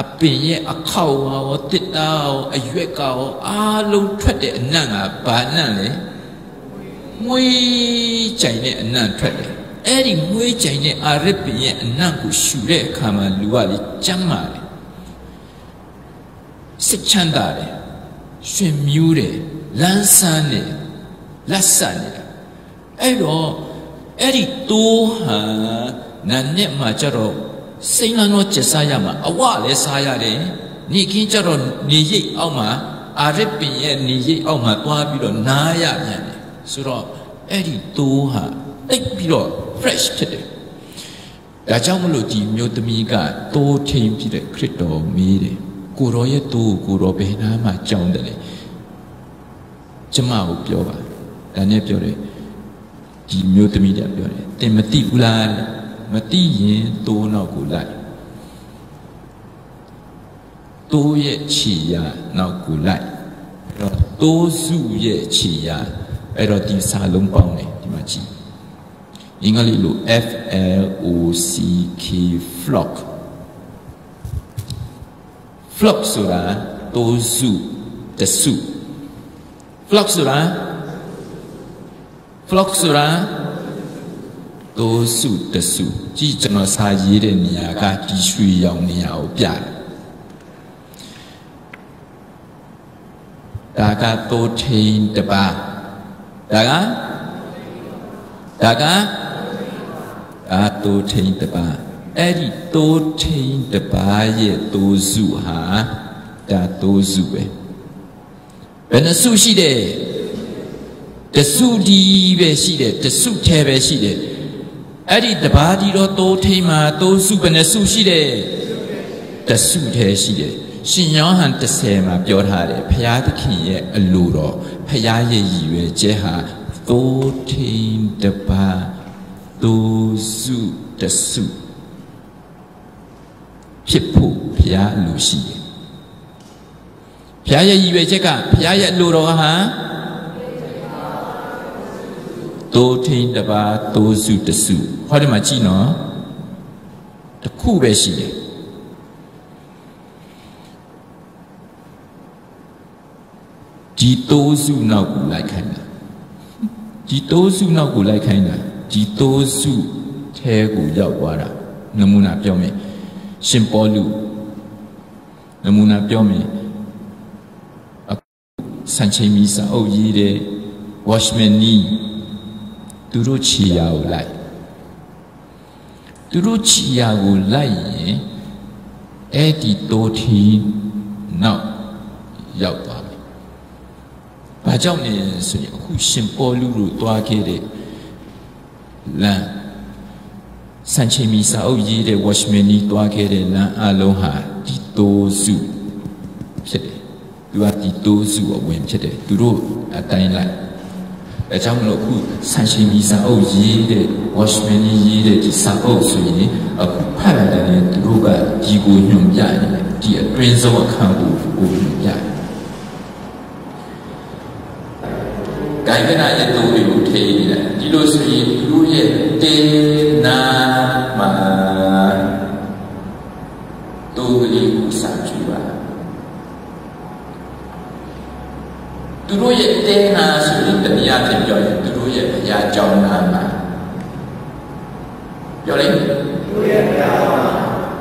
အပင်ရဲ့အခောက်ရောတစ်တာရောအရွက်ကရောအားလုံးထွက်တဲ့အနံ့ကဘာနံ့လဲမွေးကြိုင်တဲ့အနံ့ထွက်တယ်အဲ့ဒီမွေးကြိုင်တဲ့အာရစ်ပင်ရဲ့အနံ့ကိုရှူတဲ့အခါမှာလူကလေကျမ်းမာတယ် စိတ်ချမ်းသာတယ်ရှင်မြူးတယ်လန်းဆန်းတယ်လက်ဆန်တယ်အဲ့တော့အဲ့ဒီတိုးဟာနာနဲ့မှကြတော့စိတ်လန်းတော့ကျစားရမှာအဝလည်းစားရတယ်နေခင်းကြတော့နေရိပ်အောက်မှာအာရစ်ပင်ရဲ့နေရိပ်အောက်မှာသွားပြီးတော့နားရပြန်တယ်ဆိုတော့အဲ့ဒီတိုးဟာတိတ်ပြီးတော့ fresh ဖြစ်တယ်ဒါကြောင့်မလို့ဒီမျိုးသမီးကတိုးထိန်ပြီးတဲ့ခရစ်တော်မေးတယ် ကိုရောရဲ့တိုးကိုရောဘယ်နာမှကြောင်းတယ်လေကျမကိုပြောပါဒါနဲ့ပြောတယ်ဒီမျိုးသမီးကပြောတယ်တင်မသိဘူးလားမသိရင်တိုးနောက်ကိုလိုက်တိုးရဲ့ခြေရနောက်ကိုလိုက်အဲ့တော့တိုးစုရဲ့ခြေရအဲ့တော့ဒီစာလုံးပေါင်းတယ်ဒီမှာကြည့်အင်္ဂလိပ်လို F L O C K flock flock ဆိုတာတိုးစုတစု flock ဆိုတာ flock ဆိုတာတိုးစုတစုကြည့်ကျွန်တော်စာရေးတဲ့နေရာကဒီရွှေရောင်နေရာကိုပြတယ်ဒါကတိုးထိန်တပါဒါကဒါကအာတိုးထိန်တပါ အဲ့ဒီတိုးထိန်တပါရဲ့တိုးစုဟာဒါတိုးစုပဲဘယ်နှစုရှိတယ်တစုဒီပဲရှိတယ်တစုထဲပဲရှိတယ်အဲ့ဒီတပါးဒီတော့တိုးထိန်မှာတိုးစုဘယ်နှစုရှိတယ်တစုထဲရှိတယ်ရှင်ယောဟန်30မှာပြောထားတယ်ဖရာသခင်ရဲ့အလိုတော်ဖရာရဲ့ရည်ရွယ်ချက်ဟာတိုးထိန်တပါးတိုးစုတစု ဖြစ်ဖို့ဘုရားအလိုရှိတယ်ဘုရားရဲ့ရည်ရွယ်ချက်ကဘုရားရဲ့အလိုတော်ဟာတတိုးထိန်တပါတိုးစုတစုဟောဒီမှာကြည့်နော်တခုပဲရှိတယ်ဒီတိုးစုနောက်ကိုလိုက်ခိုင်းတာဒီတိုးစုနောက်ကိုလိုက်ခိုင်းတာဒီတိုးစုထဲကိုရောက်သွားတာနမူနာပြောမယ် ရှင်ပေါလုနမူနာပြောမယ်ဆန်ချိန်မီစာအုပ်ရေးတဲ့ watchman နီးသူတို့ခြေရာကိုလိုက်သူတို့ခြေရာကိုလိုက်ရင်အဲ့ဒီတိုးထီနောက်ရောက်သွားပြီ။ဘာကြောင့်လဲဆိုရင်အခုရှင်ပေါ်လူတို့တွားခဲ့တဲ့လမ်း စံချိန်မီစာအုပ်ရေးတဲ့ watchman ကြီးတွားခဲ့တဲ့လမ်းအလုံးဟာဒီတိုးစုဖြစ်တယ်။သူကဒီတိုးစုအဝင်ဖြစ်တယ်။သူတို့အတိုင်းလိုက်အဲကြောင့်မလို့အခုဆန်ရှင်မီစာအုပ်ရေးတဲ့ watchman ကြီးရေးတဲ့ဒီစာအုပ်ဆိုရင်အခုဖတ်လိုက်တယ်သူတို့ကဒီကိုညွှန်ပြနေတယ်ဒီအတွင်းဆုံးအခန်းကိုကိုညွှန်ပြတယ်ဂိုင်းကနာရဲ့တူတွေကိုထည့်နေတယ်ဒီလိုဆိုရင်သူတို့ရဲ့ တေနာမှာတူကလေးကိုစာကြည့်ပါသူတို့ရဲ့တဲနာဆိုရင်တနည်းအားဖြင့်ပြောရင်သူတို့ရဲ့ဘုရားကျောင်းနာမှာပြောလိုက်သူတို့ရဲ့ဘုရား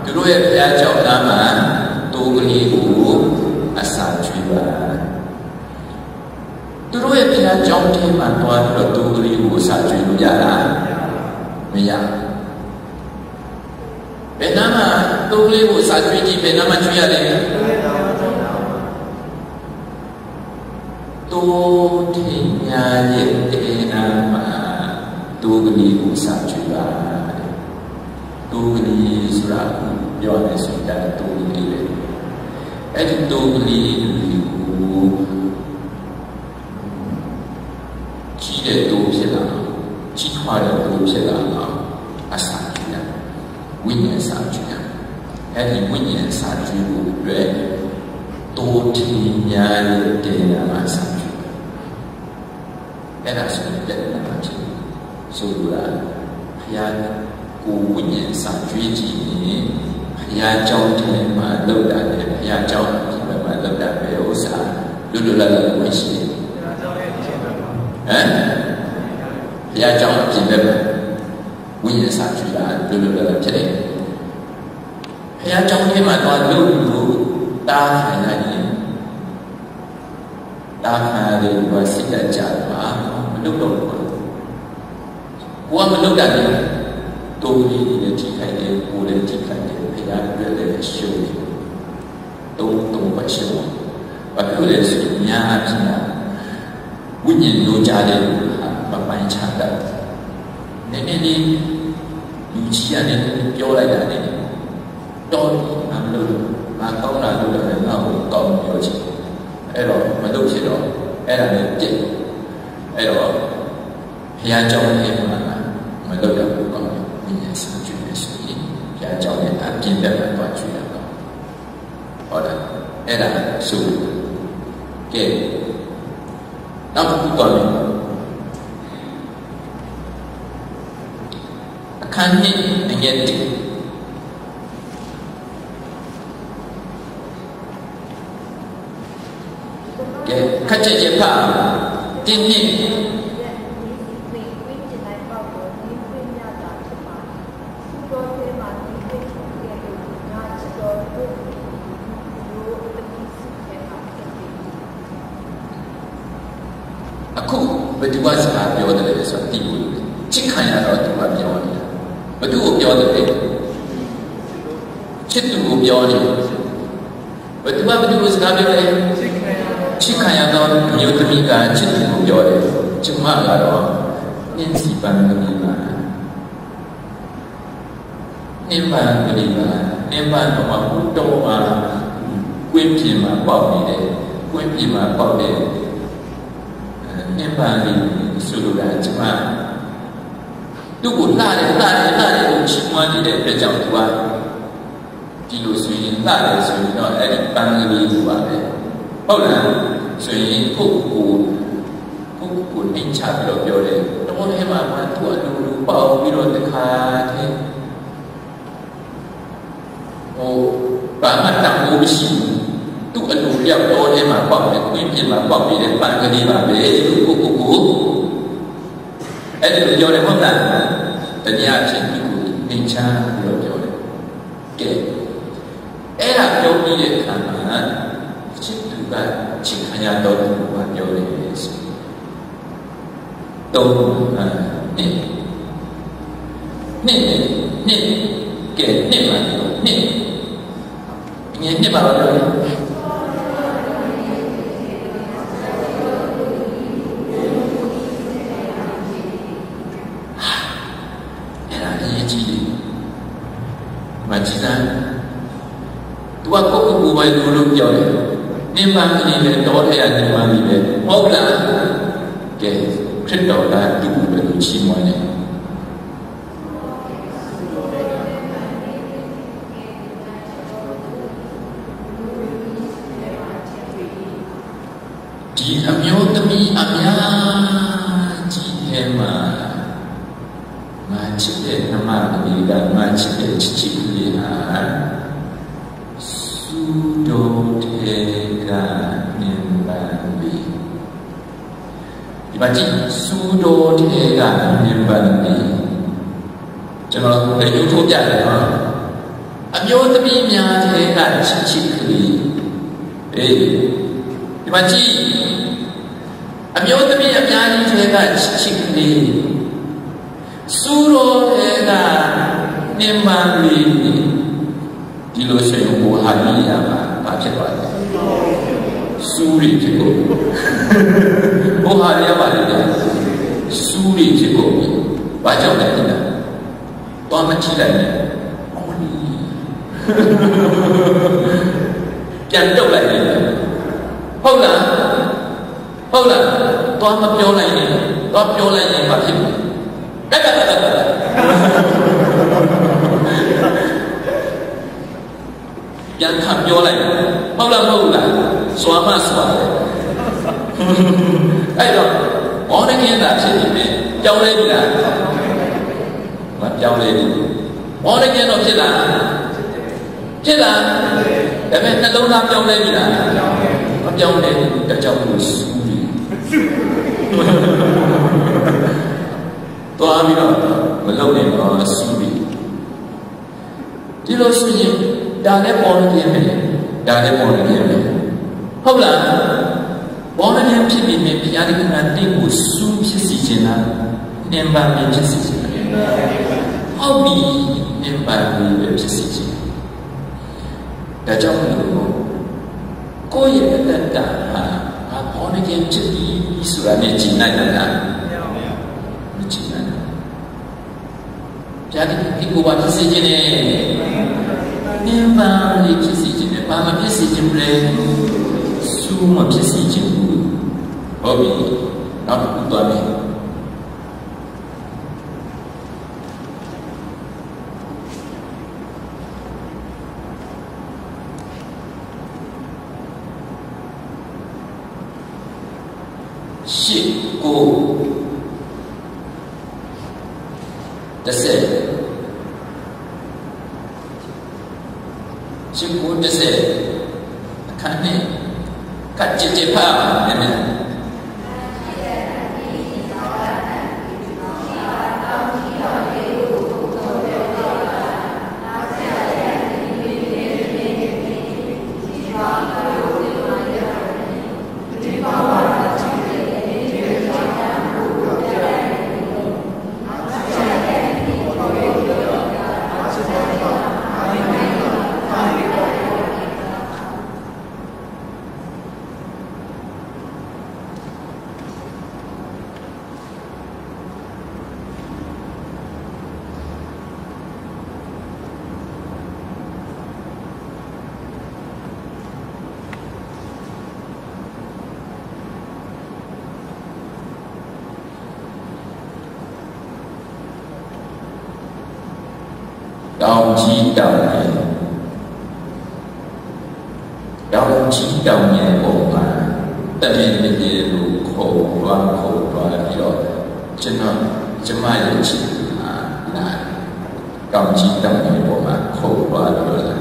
သူတို့ရဲ့ဘုရားကျောင်းနာမှာတူကလေးကိုအစာကျွေးပါသူတို့ရဲ့ဘုရားကျောင်းထဲမှာတွားပြီးတော့တူကလေးကိုအစာကျွေးလို့ရလား မရဘယ်နာမှာတူကလေးကိုအစာကျွေးကြည့်ဘယ်နာမှာကျွေးရလဲတိုးထင်ညာရဲ့တေနာမှာတိုးကလေးကိုစာချွေပါတိုးကလေးဆိုတာပြောရမယ်ဆိုတော့တိုးကလေးလေအဲ့ဒီတိုးကလေးကိုကြီးတဲ့တိုးဖြစ်လာကြီးထွားတဲ့တိုးဖြစ်လာအစာချွေရဝိညာဉ်စာချွေရ အဲ့ဒီဝိညာဉ်စာချွေကိုအတွက်တိုးထင်ညာရဲ့တေနာမှာစာအဲ့ဒါဆိုပြဿနာဖြစ်ဆိုလိုတာဘုရားကိုဝိညာဉ်စာကြွေးကြည့်ရင်ဘုရားကြောင်းထဲမှာလောက်တာလေဘုရားကြောင်းဒီဘက်မှာလောက်တာပဲဥစ္စာလွတ်လွတ်လပ်လပ်ဝင်ရှိတယ်ဟမ်ဘုရားကြောင်းအပြင်ဘက်မှာဝိညာဉ်စာကြွေးတာလွတ်လွတ်လပ်လပ်ဖြစ်တယ် ဘုရားကြောင်းထဲမှာတော့လို့လို့တားခံရရင်တားခံရတဲ့ဘုရားစိတ်ကြကြပါလုပ်တော့ဘူးကိုကမလုပ်တတ်ဘူးတုံးကြီးတွေလည်းထိခိုက်တယ်ကိုယ်လည်းထိခိုက်တယ်ဖရားအတွက်လည်းရှုံးတယ်တုံးတုံးပဲရှုံးဘာဖြစ်လဲဆိုရင်ညာအဖြစ်ဝိညာဉ်လိုချတဲ့ပပိုင်းချတတ်နည်းနည်းလေးလူကြီးရတယ်ပြောလိုက်တာလေ တော်အမလို့ငါကောင်းတာလို့လည်းငါ့ကိုကောင်းပြောချင်အဲ့တော့မလုပ်ဖြစ်တော့အဲ့ဒါလည်းပြစ်အဲ့တော့ဘုရားကြောင်းရဲ့မှာမလုပ်တော့ဘူးကောင်းတယ်ဉာဏ်စာကျွေးနေဆိုရင်ဘုရားကြောင်းရဲ့အပြင်းတက်မှာတွားကျွေးရတော့ဟုတ်တယ်အဲ့ဒါဆိုကဲနောက်တစ်ခုတော့အခန်းကြီးအငယ် တစ်ကဲခက်ချက်ချက်ဖတ်တင်းနှစ်အခုဘယ်သူကစကားပြောတယ်လဲဆိုတော့သိဖို့ချစ်ခံရတော့သူကပြောနေတာဘယ်သူကိုပြောတယ်လဲချစ်သူကိုပြောနေဘယ်သူကဘယ်သူကိုစကားပြောလဲချစ်ခံရ တော့မြို့သမီးကချစ်သူကိုပြောတယ်ကျမကတော့နင်းစီပန်ကလေးပါနင်းပန်ကလေးပါနင်းပန်တော့ဘုတော်မှာကွင်းပြင်မှာပေါက်နေတယ်ကွင်းပြင်မှာပေါက်တယ်နင်းပန်လေးဆိုလိုတာကျမသူ့ကိုလှတယ်လှတယ်လှတယ်ကိုချီးမွမ်းနေတဲ့အတွက်ကြောင့်သူကဒီလိုဆိုရင်လှတယ်ဆိုရင်တော့အဲ့ဒီပန်းကလေးကိုပါပဲဟုတ်လား ဆိုရင်ကိုကိုကိုကိုနှိမ်ချပြီးတော့ပြောတယ်တော်ထဲမှာမှသူ့အလိုလိုပေါက်ပြီးတော့တခါတည်းဟိုဘာမှတတ်ဖို့မရှိဘူးသူ့အလိုလျောက်တော်ထဲမှာပေါက်တယ်ကွင်းပြင်မှာပေါက်နေတဲ့ပန်းကလေးပါပဲကိုကိုကိုအဲ့ဒါပြောတယ်ဟုတ်လားတရားချင်းသူ့ကိုနှိမ်ချပြီးတော့ပြောတယ်ကဲအဲ့ဒါပြောပြီးတဲ့အခါမှာ ချစ်သူကချစ်ခံရတော့သူကပြောတယ်ဆိုတော့နှစ်နှစ်နှစ်ကဲနှစ်ပါနှစ်ငယ်နှစ်ပါတော့အဲ့ဒါအရေးကြီးတ ယ်မကြည့်လားသူကကိုယ့်ကိုယ်ကိုယ်ပဲလို့လို့ပြောတယ်နိဗ္ဗာန်ကြီးနဲ့တော်တဲ့နိဗ္ဗာန်ကြီးပဲဟုတ်လားကဲခရစ်တော်ကသူ့ကိုပဲလို့ချီးမွမ်းတယ်ဒီအမျိုးသမီးအများကြီးထဲမှာငါချစ်တဲ့နှမသမီးကငါချစ်တဲ့ချစ်ချစ်ကလေးဟာစု မှာကြည့်စုတော်ထဲကနေပါပြီကျွန်တော်လည်းယူထုတ်ပြတယ်နော်အမျိုးသမီးများထဲကချစ်ချစ်ကလေးအေးဒီမှာကြည့်အမျိုးသမီးအများကြီးထဲကချစ်ချစ်ကလေးစူရောထဲကနေမှန်ပြီဒီလိုဆိုရင်ဘုဟာရိယာမှာဘာဖြစ်သွားလဲ စူရီဖြစ်ကုန်ဘုဟာရိယာမှာလည်းစူရီဖြစ်ကုန်ဘာကြောင့်လဲလဲတော့မကြည့်လိုက်နဲ့ပြန်တုတ်လိုက်တယ်ဟုတ်လားဟုတ်လားတော့မပြောလိုက်ရင်တော့ပြောလိုက်ရင်ဘာဖြစ်လဲကက်ကက်ကက်က ပြန်ခတ်ပြောလိုက်ဟုတ်လားမဟုတ်လားစွာမစွာအဲ့တော့ဘောနကင်းတာဖြစ်နေတယ်ကြောင်းလဲပြီလားမကြောင်းလဲပြီဘောနကင်းတော့ဖြစ်လားဖြစ်လားဒါပေမဲ့နှလုံးသားပြောင်းလဲပြီလားမပြောင်းလဲဘူးတကြောင်လို့စူးပြီသွားပြီးတော့မလုံနေတော့စူးပြီဒီလိုဆိုရင် ဒါလည်းပေါ်နေပြန်မယ်ဒါလည်းပေါ်နေပြန်မယ်ဟုတ်လားဘောနပြန်ဖြစ်ပြီးမြင်ဘုရားတခင်ကတင့်ကိုစူးဖြစ်စီခြင်းလားနင်ပါမြင်ဖြစ်စီခြင်းဟုတ်ပြီနင်ပါမြင်ဖြစ်စီခြင်းဒါကြောင့်မလို့ကိုယ့်ရဲ့အတ္တဟာဘာဘောနပြန်ဖြစ်ပြီးဆိုတာနဲ့ကြည်နိုင်တာမကြည်နိုင်ဘူးဘုရားတခင်ဒီကိုပါဖြစ်စီခြင်းနဲ့ နင်ပါလေးဖြစ်စီခြင်းနဲ့ဘာမှဖြစ်စီခြင်းမလဲစူးမဖြစ်စီခြင်းဘူးဟုတ်ပြီနောက်တစ်ခုသွားမယ်ရှစ်ကိုတစ်ဆက်ရှစ်ကိုတစ်ဆက်အခန်းနဲ့ကတ်ကြည်ကြည်ဖာနည်းနည်းတောင်ကြီး တောင်ငယ်တောင်ကြီးတောင်ငယ်ပေါ်မှာတမင်တည်းလို့ခေါ်သွားခုတ်သွားပြီးတော့ကျွန်တော်ကျမရဲ့ချစ်ဟာလာကောင်းကြီးတောင်းတဲ့ပုံမှာခုတ်သွားလို့လာ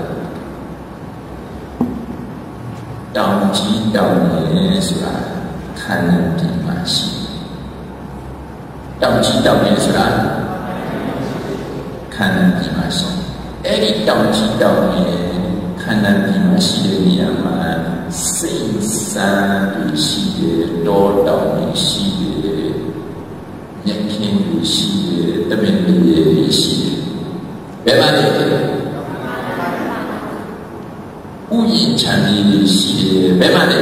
တောင်းကြီးတောင်းနေဆိုတာခန္ဓာဒီမှာရှိတောင်းကြီးတောင်းနေဆိုတာခန္ဓာဒီမှာရှိ အဲ့ဒီတောင်းကြီးတောင်းနေခန္ဓာဒီမှာရှိတဲ့နေရာမှာစိတ်ဆန်းပြီးရှိတယ်တောတောင်းပြီးရှိတယ်ညခင်းပြီးရှိတယ်တမင်ကြီးရှိတယ်ဘယ်မှာလဲဥယျာဉ်ချမ်းကြီးရှိတယ်ဘယ်မှာလဲ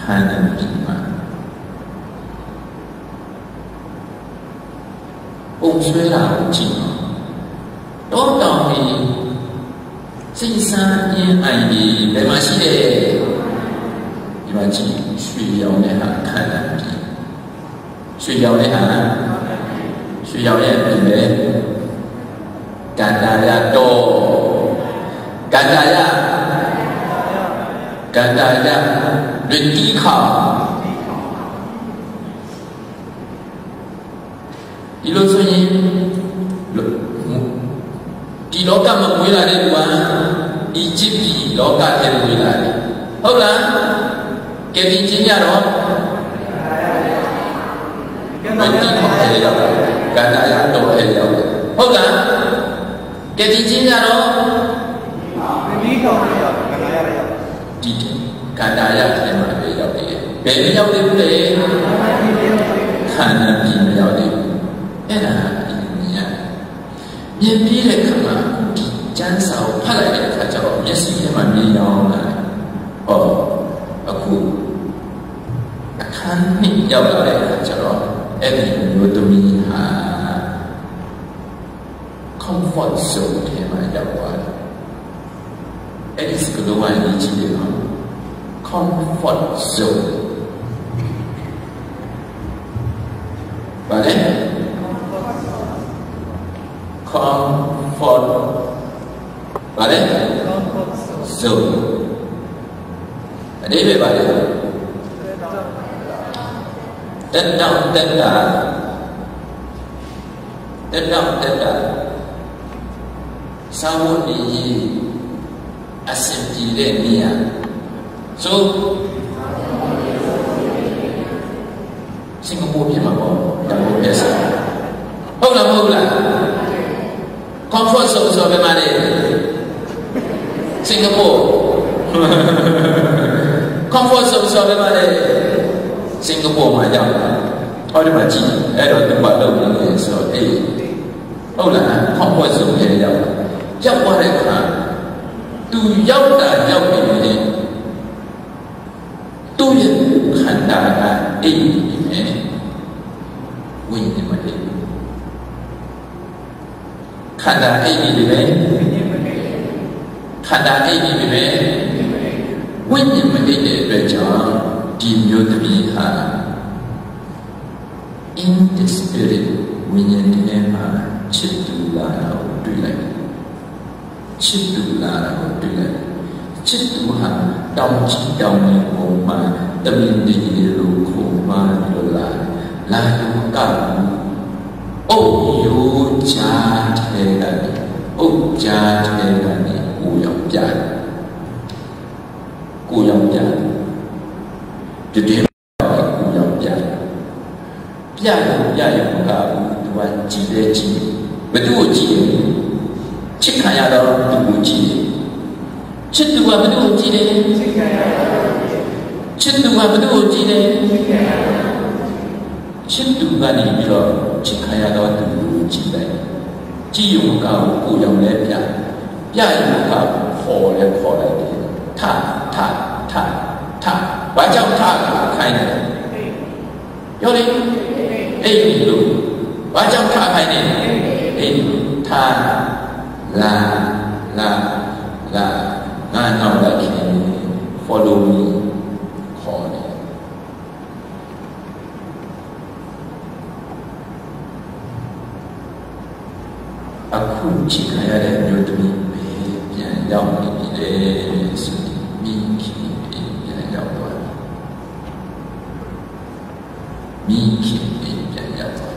ခန္ဓာဒီမှာပုံဆွဲတာကိုကြည့်တော့တောတောင်းပြီးစိတ်ဆန်းအင်းအိုင်ဒီဘယ်မှာရှိတယ်ဒီမှာကြည့်ရွှေရောင်တဲ့ဟာခန္ဓာပြီ ရွှေရောင်တဲ့ဟာရွှေရောင်ရဲ့ပြင်ပဲကန္တာရတော်ကန္တာရကန္တာရလွတ်တီခါဒီလိုဆိုရင်ဒီလောကမှာမွေးလာတဲ့လူကအီဂျစ်ပြည်လောကထဲမွေးလာတယ်ဟုတ်လားကဲဒီချင်းကြတော့မတိခေါ်တယ်ရောက်ကန္တာရတော့တယ်ရောက်ဟုတ်လားကဲဒီချင်းကြတော့ဒီခေါ်တယ်ရောက်ကန္တာရရောက်ဒီက န္တာရထဲမှာပဲရောက်တယ်ဘယ်ရောက်တယ်လဲခန္ဓာပြည်မရောက်တယ်အဲ့ဒါမြင်ပြီးတဲ့ခါမှာဒီကျမ်းစာကိုဖတ်လိုက်တဲ့အခါကျတော့မျက်စိထဲမှာမြင်ရောင်းလာတယ်။ဟောအခုအခန်းနှစ်ရောက်လာတဲ့အခါကျတော့အဲ့ဒီမျိုးသမီးဟာ comfort zone ထဲမှာရောက်သွားတယ်။အဲ့ဒီစကားလုံးကရေးကြည့်တယ်နော် comfort zone ဘာလဲ comfort ဗါလဲ zone အတိပ္ပယ်ဗါလဲတက် ချစ်သူကနေပြီးတော့ချစ်ခံရတော့သူကိုကြည်လိုက်ကြည်ယုံကကိုရောင်လဲပြပြယုံကခေါ်လဲခေါ်လိုက်တယ်ထထထထဘာကြောင့်ထခိုင်းတယ်ပြောလေအဲ့ဒီလိုဘာကြောင့်ထခိုင်းတယ်အဲ့ဒီထလာလာလာငါနောက်လိုက်ခင် follow me ခေါ်တယ် အခုချစ်ခံရတဲ့မျိုးသမီးပဲပြန်ရောက်နေပြီလေဆိုပြီးမိခင်ပြန်ရောက်သွားတယ်မိခင်အိမ်ပြန်ရောက်သွား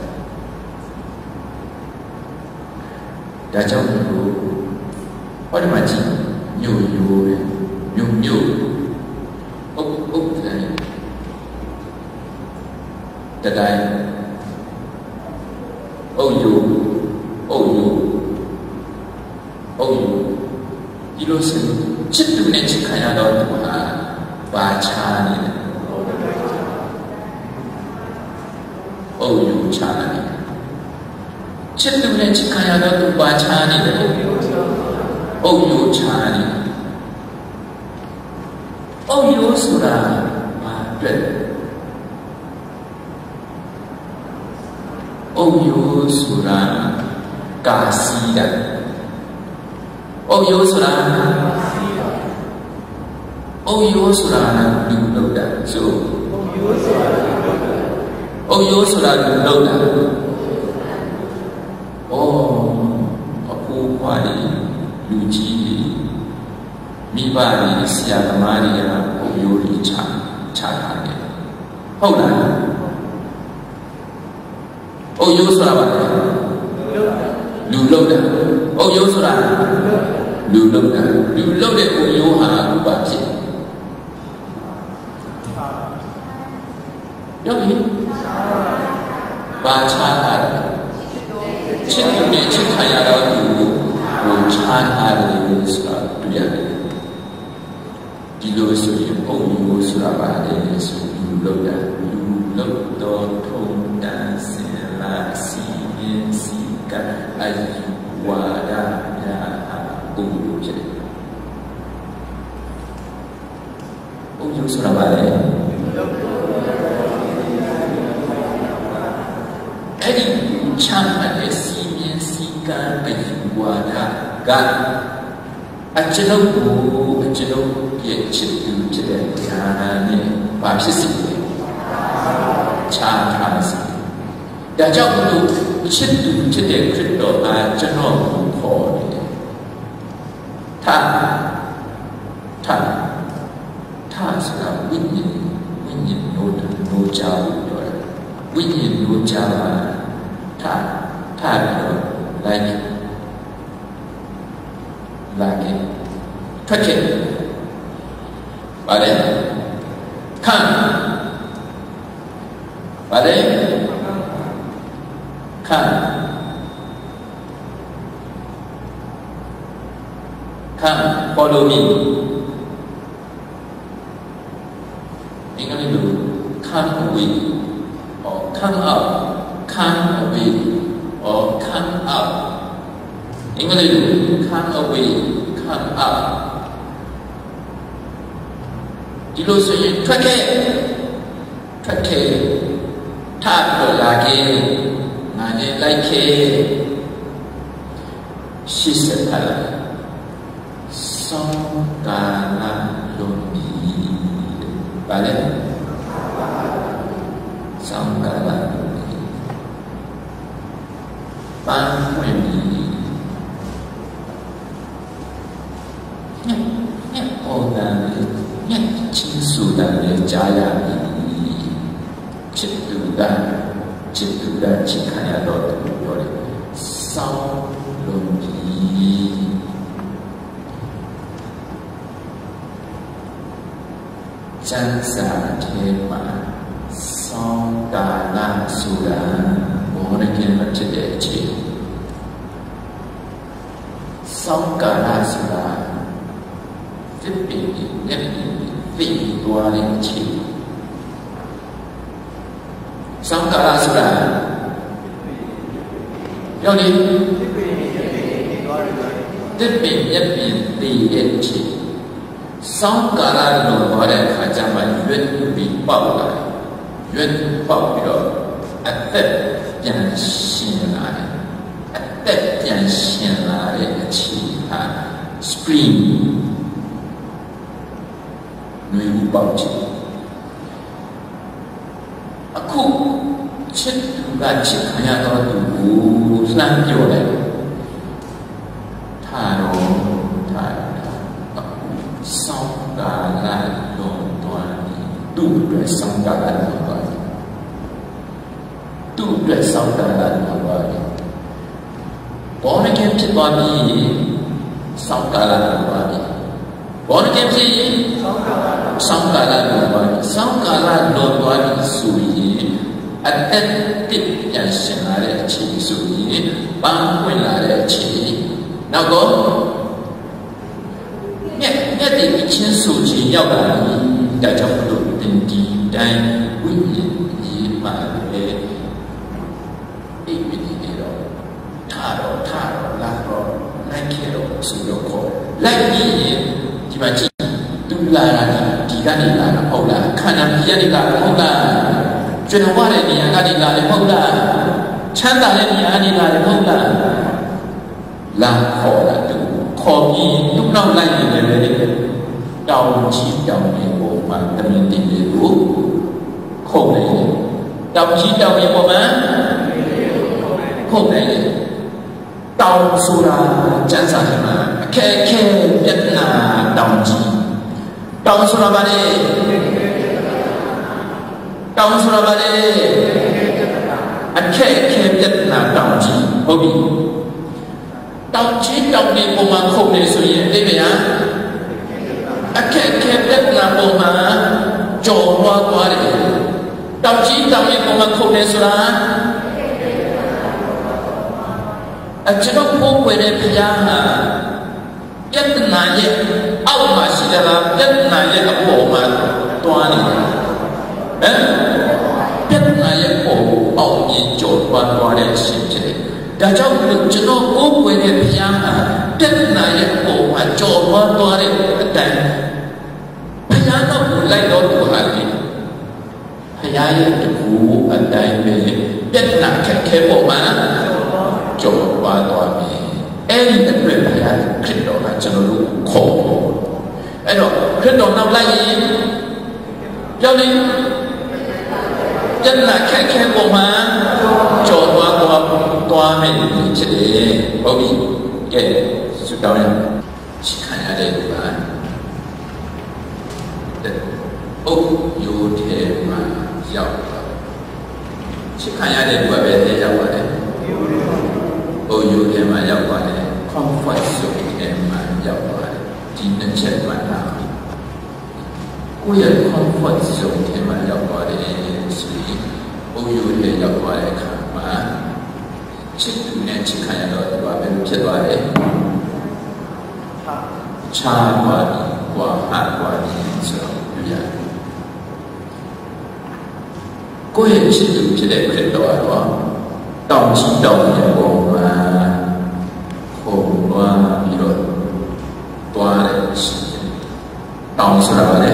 ဒါကြောင့်လို့ဟောဒီမှာကြည့်ညို့ယိုးတယ်ညို့ညို့အုပ်အုပ်တယ်တတိုင်းအုပ်ယိုးအုပ်ယိုးအုပ်ယိုးဒီလိုစချစ်သူနဲ့ချစ်ခံရတော့သူဟာဘာချာနေလဲအုပ်ယိုးချာနေချစ်သူနဲ့ချစ်ခံရတော့သူဘာချာနေလဲအုပ်ယိုးချာနေအုပ်ယိုးဆိုတာဘာအတွက်အုပ်ယိုးဆိုတာကာစီးတယ်အုပ်ယိုးဆိုတာ အုပ်ယိုးဆိုတာလူလောက်တာဆိုအုပ်ယိုးဆိုတာလူလောက်တာဩအဖိုးခွားလေးလူကြီးလေးမိဘလေးဆရာသမားတွေကအုပ်ယိုးလေးချချထားတယ်ဟုတ်လားအုပ်ယိုးဆိုတာပါလေလူလောက်တာအုပ်ယိုးဆိုတာလူလောက်တာလူလောက်တဲ့အုပ်ယိုးဟာဥပဖြစ်ရောက်ပြီဘာချာတာလဲချစ်သူနဲ့ချစ်ခံရတော့သူကိုချာတာလေဆိုတာတွေ့ရတယ်ဒီလိုဆိုရင်အုပ်ယိုးဆိုတာ ပါလေဆိုလူလောက်တာလူလောက်တော့ထုံတန်းစင်လာစီရင်စီကအယူဝါဒညာအုပ်ယိုးဖြစ်တယ်အုပ်ယိုးဆိုတာပါလေအဲ့ဒီချမ်းသာတဲ့စီမင်းစီကံအယူဝါဒကအကျွန်ုပ်ကိုအကျွန်ုပ်ရဲ့ချစ်သူဖြစ်တဲ့ဉာဏ်နဲ့ ဘာဖြစ်စီလဲချမ်းသာစီဒါကြောင့်မလို့ချစ်သူဖြစ်တဲ့ခရစ်တော်အားကျွန်တော်ကိုခေါ်နေတယ်ထာထာထာဆိုတာဝိညာဉ်ဝိညာဉ်တို့တို့ကြောင့်ပြောတယ်ဝိညာဉ်တို့ကြောင့်ထာထာပြောလိုက်လာခဲ့ထွက်ခဲ့ပါလေခံပါလေခံခံ follow me အင်္ဂလိပ်လို come away or come out come away or come out အင်္ဂလိပ်လို come away come out ဒီလိုဆိုရင်ထွက်ခဲ့ထွက်ခဲ့ထပ်တော့လာခဲ့ငါနဲ့လိုက်ခဲ့ရှိစက်လာစောင်းကာလာလုံးဒီပါလေစောင်းကာလာလုံးဒီပန်းဖွင့်ပြီးညညအော်ဒါညချင်းစုတာလည်းကြားရပြီချစ်သူကချစ်သူကချစ်ခံရတော့တယ်ပြောတယ်စောင်းလုံးကြီးစံစာထဲမှာစောင်းကာလဆိုတာဘောရကင်မဖြစ်တဲ့အချိန်စောင်းကာလဆိုတာတစ်ပင်ညက် ပြီးသိသွားတဲ့အချိန်စောင်းကာလဆိုတာပြောနေတစ်ပင်ညက်ပြီးသိတဲ့အချိန်စောင်းကာလလို့ဟောတဲ့အခါကျမှရွတ်ပြီးပေါက်လာရွတ်ပေါက်ပြီးတော့အသက်ပြန်ရှင်လာတယ်အသက်ပြန်ရှင်လာတဲ့အချိန်ဟာ spring ပေါက်ချင်အခုချစ်သူကချစ်ခံရတော့သူကိုလှမ်းပြောတယ်ထားတော့ထားအခုစောင်းကာလလုံးသွားတယ်သူ့အတွက်စောင်းကာလလုံးသွားတယ်သူ့အတွက်စောင့်တန်လာမှာပါဘောနကင်ဖြစ်သွားပြီစောင့်ကာလမှာပါဘောနကင်ဖြစ်စောင့်ကာ လစောင့်ကာလမှာပါစောင့်ကာလလောသွားပြီဆိုရင်အသက်တစ်ပြန်ရှင်လာတဲ့အချိန်ဆိုရင်ပန်းပွင့်လာတဲ့အချိန်နောက်တော့မြက်မြက်တဲ့ချင်းဆိုခြင်းရောက်လာပြီဒါကြောင့်မလို့တင်ဒီတိုင်းဝိညာဉ်ကြီးပါလေအိပ်ပြီးနေတော့ထားတော့ထားတော့လာတော့လိုက်ခဲ့တော့ဆိုတော့ခေါ်လိုက်ပြီးရင်ဒီမှာကြည့်သူလာတာ ဒီကနေလာတာဟုတ်လားခန္ဓာပြည့်နေတာဟုတ်လားကျွန်တော်ဝတဲ့နေရာကနေလာတယ်ဟုတ်လားချမ်းသာတဲ့နေရာကနေလာတယ်ဟုတ်လားလာခေါ်တာသူခေါ်ပြီးသူ့နောက်လိုက်နေတယ်တောင်ကြီးတောင်မြေပေါ်မှာတမင်တင်လေးကိုခုတ်နေတယ်တောင်ကြီးတောင်မြေပေါ်မှာခုတ်နေတယ်တောင်ဆိုတာကျမ်းစာထဲမှာအခက်အခဲပြဿနာတောင်ကြီး တောင်ဆိုတာဘာလဲတောင်ဆိုတာဘာလဲအခက်အခဲပြဿနာတောင်ကြီးဟုတ်ပြီတောင်ကြီးတောင်မြေပေါ်မှာခုတ်နေဆိုရင်အိဗေယအခက်အခဲပြဿနာပေါ်မှာကြော်လွှားသွားတယ်တောင်ကြီးတောင်မြေပေါ်မှာခုတ်နေဆိုတာအကျွန်တော်ပို့ွယ်တဲ့ဘုရားဟာပြဿနာရဲ့အော က်မှာရှိတဲ့လားပြဿနာရဲ့အပေါ်မှာတွားနေတယ်ဟမ်ပြဿနာရဲ့ပေါ်အောက်ကြီးကြော်သွားသွားတဲ့အရှင်ဖြစ်တယ်ဒါကြောင့်ကျွန်တော်ပို့ွယ်တဲ့ဘုရားဟာပြဿနာရဲ့ပေါ်မှာကြော်သွားသွားတဲ့အတိုင်းဘုရားတော့လိုက်တော့သူဟာလေဘုရားရဲ့တကူအတိုင်းပဲပြဿနာခက်ခဲပေါ်မှာကြော်သွားသွားပြီအဲ့ဒီအတွက်ဘုရားခရစ်တော်ကကျွန်တော်တို့ခေါ် အဲ့တော့ခရစ်တော်နောက်လိုက်ရင်ပြောင်းနေပြဿနာခက်ခဲပေါ်မှာကြော်သွားသွားသွားမယ်ဖြစ်တယ်ဟုတ်ပြီကဲဆုတောင်းရချခံရတဲ့လူကအုပ်ယိုထဲမှာရောက်ချခံရတဲ့လူကပဲတဲ့ရောက်ပါတယ်အုပ်ယိုထဲမှာရောက်ပါတယ် comfort zone ထဲမှာရောက်ပါတယ် ဒီနှစ်ချက်မှတ်တာကိုယ့်ရဲ့ comfort zone ထဲမှာရောက်ပါတယ်ဆိုရင်အုပ်ယိုထဲရောက်သွားတဲ့အခါမှာချစ်သူနဲ့ချစ်ခံရတော့ဒီပါပဲဖြစ်သွားတယ်ချာသွားပြီကွာဟာသွားပြီဆိုတော့ပြရတယ်ကိုယ့်ရဲ့ချစ်သူဖြစ်တဲ့ခရစ်တော်ကတော့တောင်းချီတောင်းတဲ့ပုံမှာခုံသွားပြီးတော့ သွားတယ်တောင်းဆိုတာလေ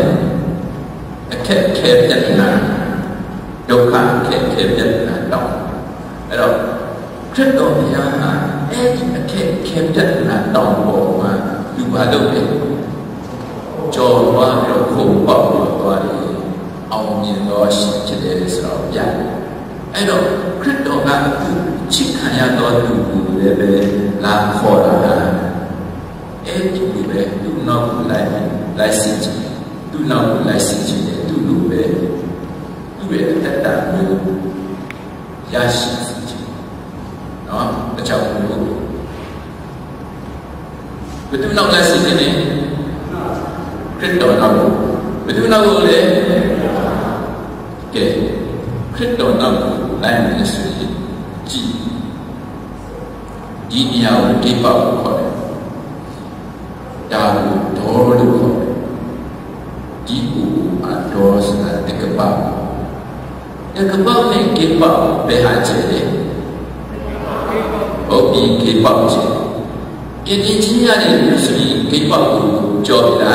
အခက်ခဲပြတ်နာဒုက္ခအခက်ခဲပြတ်နာတောင်းအဲ့တော့ခရစ်တော်ဘုရားဟာအဲ့ဒီအခက်ခဲပြတ်နာတောင်းပေါ်မှာလူပါလို့လေကြော်သွားပြီးတော့ခုံပေါက်လို့သွားတယ်အောင်မြင်သောရှင်ဖြစ်တယ်ဆိုတော့ပြအဲ့တော့ခရစ်တော်ကသူချစ်ခံရတော်သူကိုလည်းပဲလာခေါ်တာ အဲ့ဒီလိုပဲသူနောက်လိုက်လိုက်စီချင်သူနောက်လိုက်စီချင်တယ်သူလိုပဲသူရဲ့တတမျိုးရရှိစီချင်နော်အကြောင်းလို့ဘယ်သူနောက်လိုက်စီချင်လဲခရစ်တော်နောက်ဘယ်သူနောက်ကိုလဲကဲခရစ်တော်နောက်ကိုလိုက်မယ်ဆိုရင်ကြည်ဒီနေရာကိုတိပောက်ခေါ်တယ်ဒါကိုဒေါ်လို့ခေါ်တယ်ဒီကိုအဒေါ်ဆိုတာတကပောက်တကပောက် နဲ့ကေပောက်ဘယ်ဟာကျဲလဲဟုတ်ပြီကေပောက်ကျဲကေတင်ချင်းရတယ်လို့ဆိုရင်ကေပောက်ကိုကြော်ပြတာ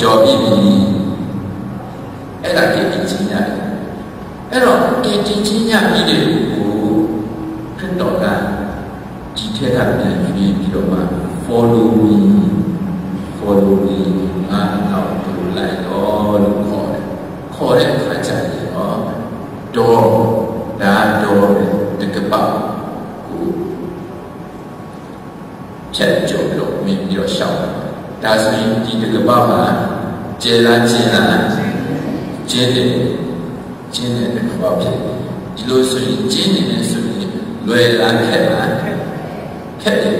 ကြော်ပြီးပြီအဲ့ဒါကေတင်ချင်းရတယ်အဲ့တော့ကေတင်ချင်းရပြီးတဲ့ကိုခရစ်တော်ကဒီထက်ကပြန်ပြီးပြီးတော့မှ follow me follow me ငါနောက်ကိုလိုက်တော့လို့ခေါ်တယ်ခေါ်တဲ့အခါကျရင်တော့ တော့ဒါတော့တကပောက်ကိုချက်ကြုံလို့မြင်ပြီးတော့ရှောက်ဒါဆိုရင်ဒီတကပောက်မှာကျေလားကျင်းလားကျင်းတယ်ကျင်းတဲ့တကပောက်ဖြစ်ဒီလိုဆိုရင်ကျင်းနေတယ်ဆိုရင်လွယ်လားခက်လားခက်တယ်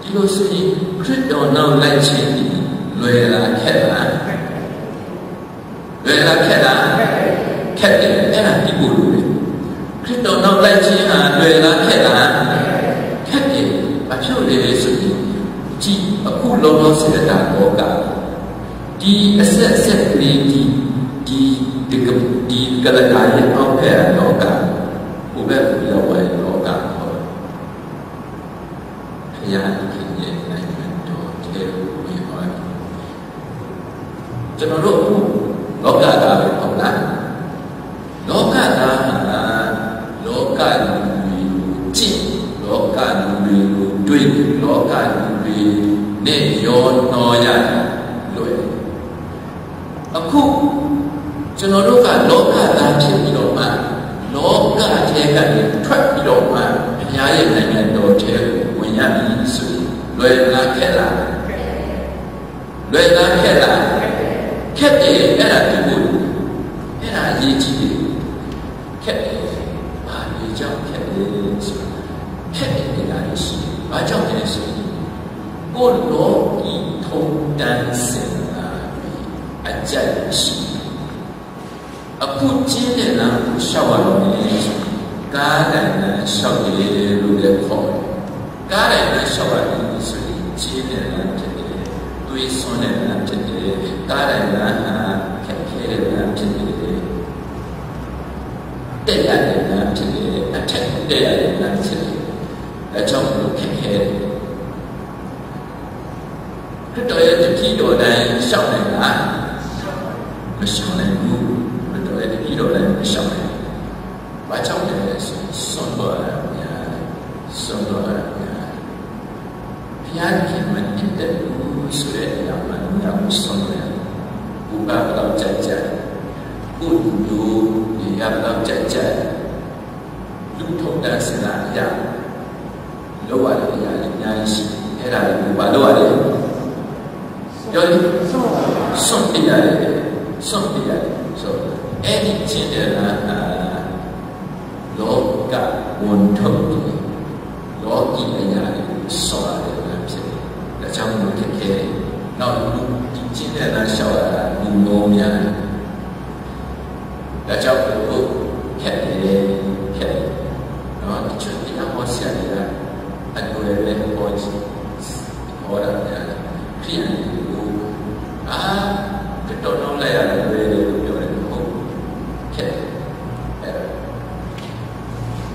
ဒီလိုဆိုရင်ခရစ်တော်နောက်လိုက်ခြင်းဒီလွယ်လားခက်လားလွယ်လားခက်လား ခက်တယ်အဲ့ဒါဒီကိုလိုတယ်ခရစ်တော်နောက်လိုက်ခြင်းဟာလွယ်လားခက်လားခက်တယ်ဘာဖြစ်လဲဆိုရင်ကြည်အခုလောလောဆယ်တာလောကဒီအဆက်အဆက်ကလေးဒီဒီဒီကဒီကလကာရဲ့အောက်ဖက်လောကဘုဘက်ရောက်ဝဲလောကဟောဘုရားခင်ရဲ့နိုင်ငံတော်ထဲဝင်ဟောကျွန်တော်တို့လောကသားပဲဟုတ်လားလောကသားဟာလောကလူတွေကြည့်လောကလူတွေတွေ့လောကလူတွေနဲ့ရောနှောရတယ်လွယ်အခုကျွန်တော်တို့ကလောကသားဖြစ်ပြီးတော့မှလောကထဲကနေထွက်ပြီးတော့မှဘုရားရဲ့နိုင်ငံတော်ထဲကိုဝင်ရပြီဆိုရင်လွယ်လားခက်လားလွယ်လားခက်လားခက်တယ်အဲ့ဒါဒီကိုအဲ့ဒါအရေးကြီးတယ်ခက်တယ်ဘာလို့ကြောင့်ခက်လဲဆိုခက်တယ်နေတာရှိဘာကြောင့်လဲဆိုရင်ကိုလောကီထုံတန်းစင်လာအကြိုက်ရှိအခုကျင်းတဲ့လမ်းကိုရှောက်ရတော့လေကားတိုင်နဲ့ရှောက်တယ်လို့လည်းခေါ်တယ် ကားတိုင်နဲ့ရှောက်ရတယ်ဆိုရင်ကျင်းတဲ့လမ်းဖြစ်တယ်တွေးဆွတဲ့လမ်းဖြစ်တယ်ကားတိုင်လမ်းဟာခက်ခဲတဲ့လမ်းဖြစ်တယ်တက်ရတဲ့လမ်းဖြစ်တယ်အထက်တက်ရတဲ့လမ်းဖြစ်တယ်အကြောင်းလို့ခက်ခဲတယ်ခရစ်တော်ရဲ့တတိတော်တိုင်းရှောက်နိုင်လားမရှောက်နိုင်ဘူးခရစ်တော်ရဲ့တတိတော်တိုင်းမရှောက်နိုင်ဘူးဘာကြောင့်လဲဆိုစွန့်တော်ရများစွန့်တော်ရများဘုရားခင်မတင်တဲ့ဘူးဆိုတဲ့အရာ မှငါ့ကိုစွန့်တော်ရဘူပါတော့ကြိုက်ကြိုက်ဥဒ္ဓုဒီရတော့ကြိုက်ကြိုက်လူထုံတဲ့စနာရလောရတဲ့အရာအများကြီးရှိအဲ့ဒါကိုဘာလို့ရလဲပြောရင်စွန့်ပြရတယ်စွန့်ပြရတယ်ဆိုအဲ့ဒီချင်းတဲ့လားလောကဝန်ထုတ်တယ်လောကီအရာတွေဆော်ရတယ်လားဖြစ်တယ်ဒါကြောင့်မို့ဖြစ်ခဲ့နောက်လူဒီချင်းတဲ့လားရှောက်ရတာလူလုံးများဒါကြောင့်ဘုခက်တယ်ခက်တယ်နော်ဒီချက်ဒီအဟောဆရာတွေကအတူလည်းဟောဟောရတယ်ဖြစ်တယ်အာတော်တော်လိုက်ရတယ်ပဲလို့ပြောတယ်ဟုတ်ခက်တယ်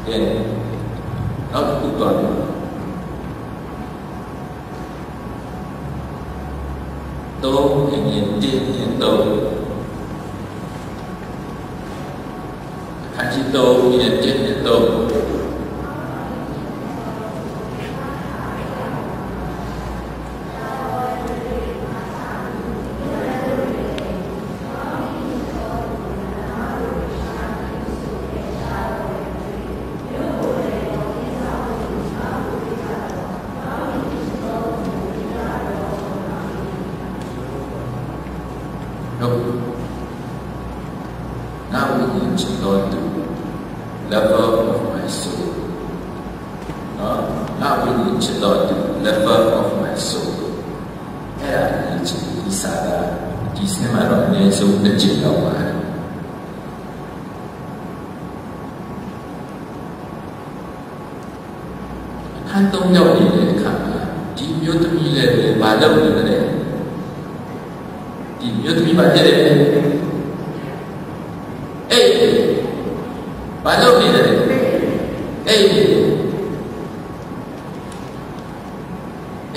အဲ့ဒါနောက်တစ်ခုတော့တော့ငင်းတင်းရင်တော့ခါချီတော့ငင်းတင်းရင်တော့ Now we need to go to level of my soul. No? Now we need to go to level of my soul. အဲ့ဒါအချင်းဒီစာကဒီစနမှာတော့အနည်းဆုံးတစ်ချိန်တော့ပါတယ်အခ န်းသုံးရောက်နေတဲ့အခါမှာဒီမျိုးသမီးလည်းဘာလုပ်နေလဲဒီမျိုးသမီးဘာဖြစ်လဲအဲ့ဘာလုပ်နေလဲအဲ့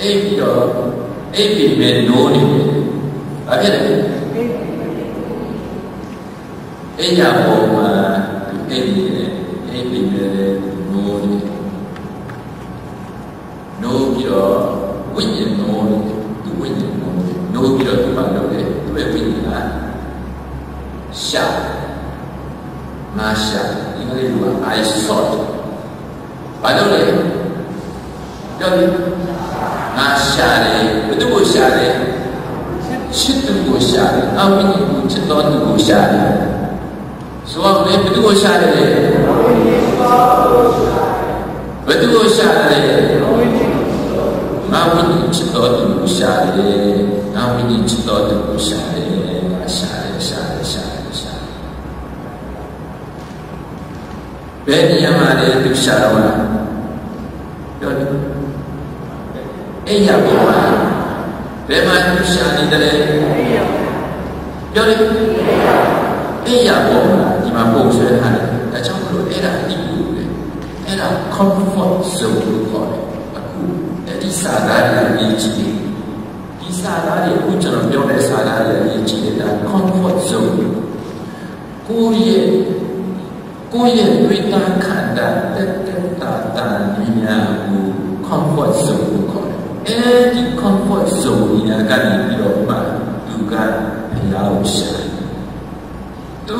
အဲ့ပြီးတော့အဲ့ပြီးမဲ့နိုးနေတယ်ဘာဖြစ်လဲအဲ့ညာပေါ်မှာ ရှာငါရှာအင်္ဂလိပ်လိုက I sought ဘာလို့လဲပြောတယ်ငါရှာတယ်ဘယ်သူကိုရှာတယ်ချစ်သူကိုရှာတယ်အဝိညာဉ်ကိုချစ်တော်သူကိုရှာတယ်ဆိုတော့ဘယ်သူကိုရှာတယ်လဲဘယ်သူကိုရှာတယ်ငါဝိညာဉ်ချစ်တော်သူကိုရှာတယ်ငါဝိညာဉ်ချစ်တော်သူကိုရှာတယ်ငါရှာတယ်ရှာတယ်ရှာတယ်ရှာတယ် ဘယ်နေရာမှာလဲသူရှာတော့လားပြောတယ်အဲ့ရပါပါဘယ်မှာသူရှာနေတယ်ပြောတယ်အဲ့ရပေါ်မှာဒီမှာပုံဆွဲထားတယ်ဒါကြောင့်မလို့အဲ့ဒါအတိဘူးလေအဲ့ဒါ comfort zone လို့ခေါ်တယ်အခုအဲ့ဒီစာသားတွေအရေးကြီးတယ်ဒီစာသားတွေအခုကျွန်တော်ပြောတဲ့စာသားတွေအရေးကြီးတယ်ဒါ comfort zone ကိုယ့်ရဲ့ ကိုယ့်ရဲ့တွေ့တာခံတာတက်တက်တာတာညာကို comfort zone လို့ခေါ်တယ်အဲ့ဒီ comfort zone ညာကနေပြီးတော့မှသူကဘုရားကိုရှာသူ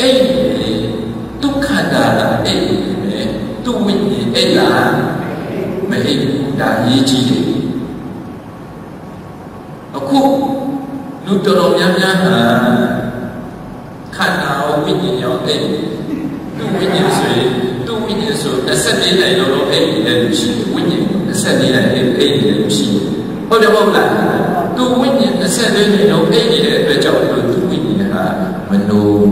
အဲ့ဒီဒုက္ခတာအဲ့ဒီပဲသူဝိညာဉ်အဲ့လားမအဲ့ဒါရေးကြည့်တယ်အခုလူတော်တော်များများဟာခန္ဓာဝိ ညာဉ်ရောအဲ့သူဝိညာဉ်ဆိုရင်သူဝိညာဉ်ဆို24နိုင်တော့အဲ့ဒီလည်းရှိတယ်ဝိညာဉ်24နိုင်အဲ့ဒီလည်းရှိတယ်ဟုတ်တယ်မဟုတ်လားသူဝိညာဉ်24နိုင်တော့အဲ့ဒီလည်းအတွက်ကြောင့်သူဝိညာဉ်ဟာမနိုး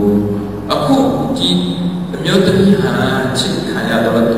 အခုဒီအမျိုးသမီးဟာချစ်ခံရတော့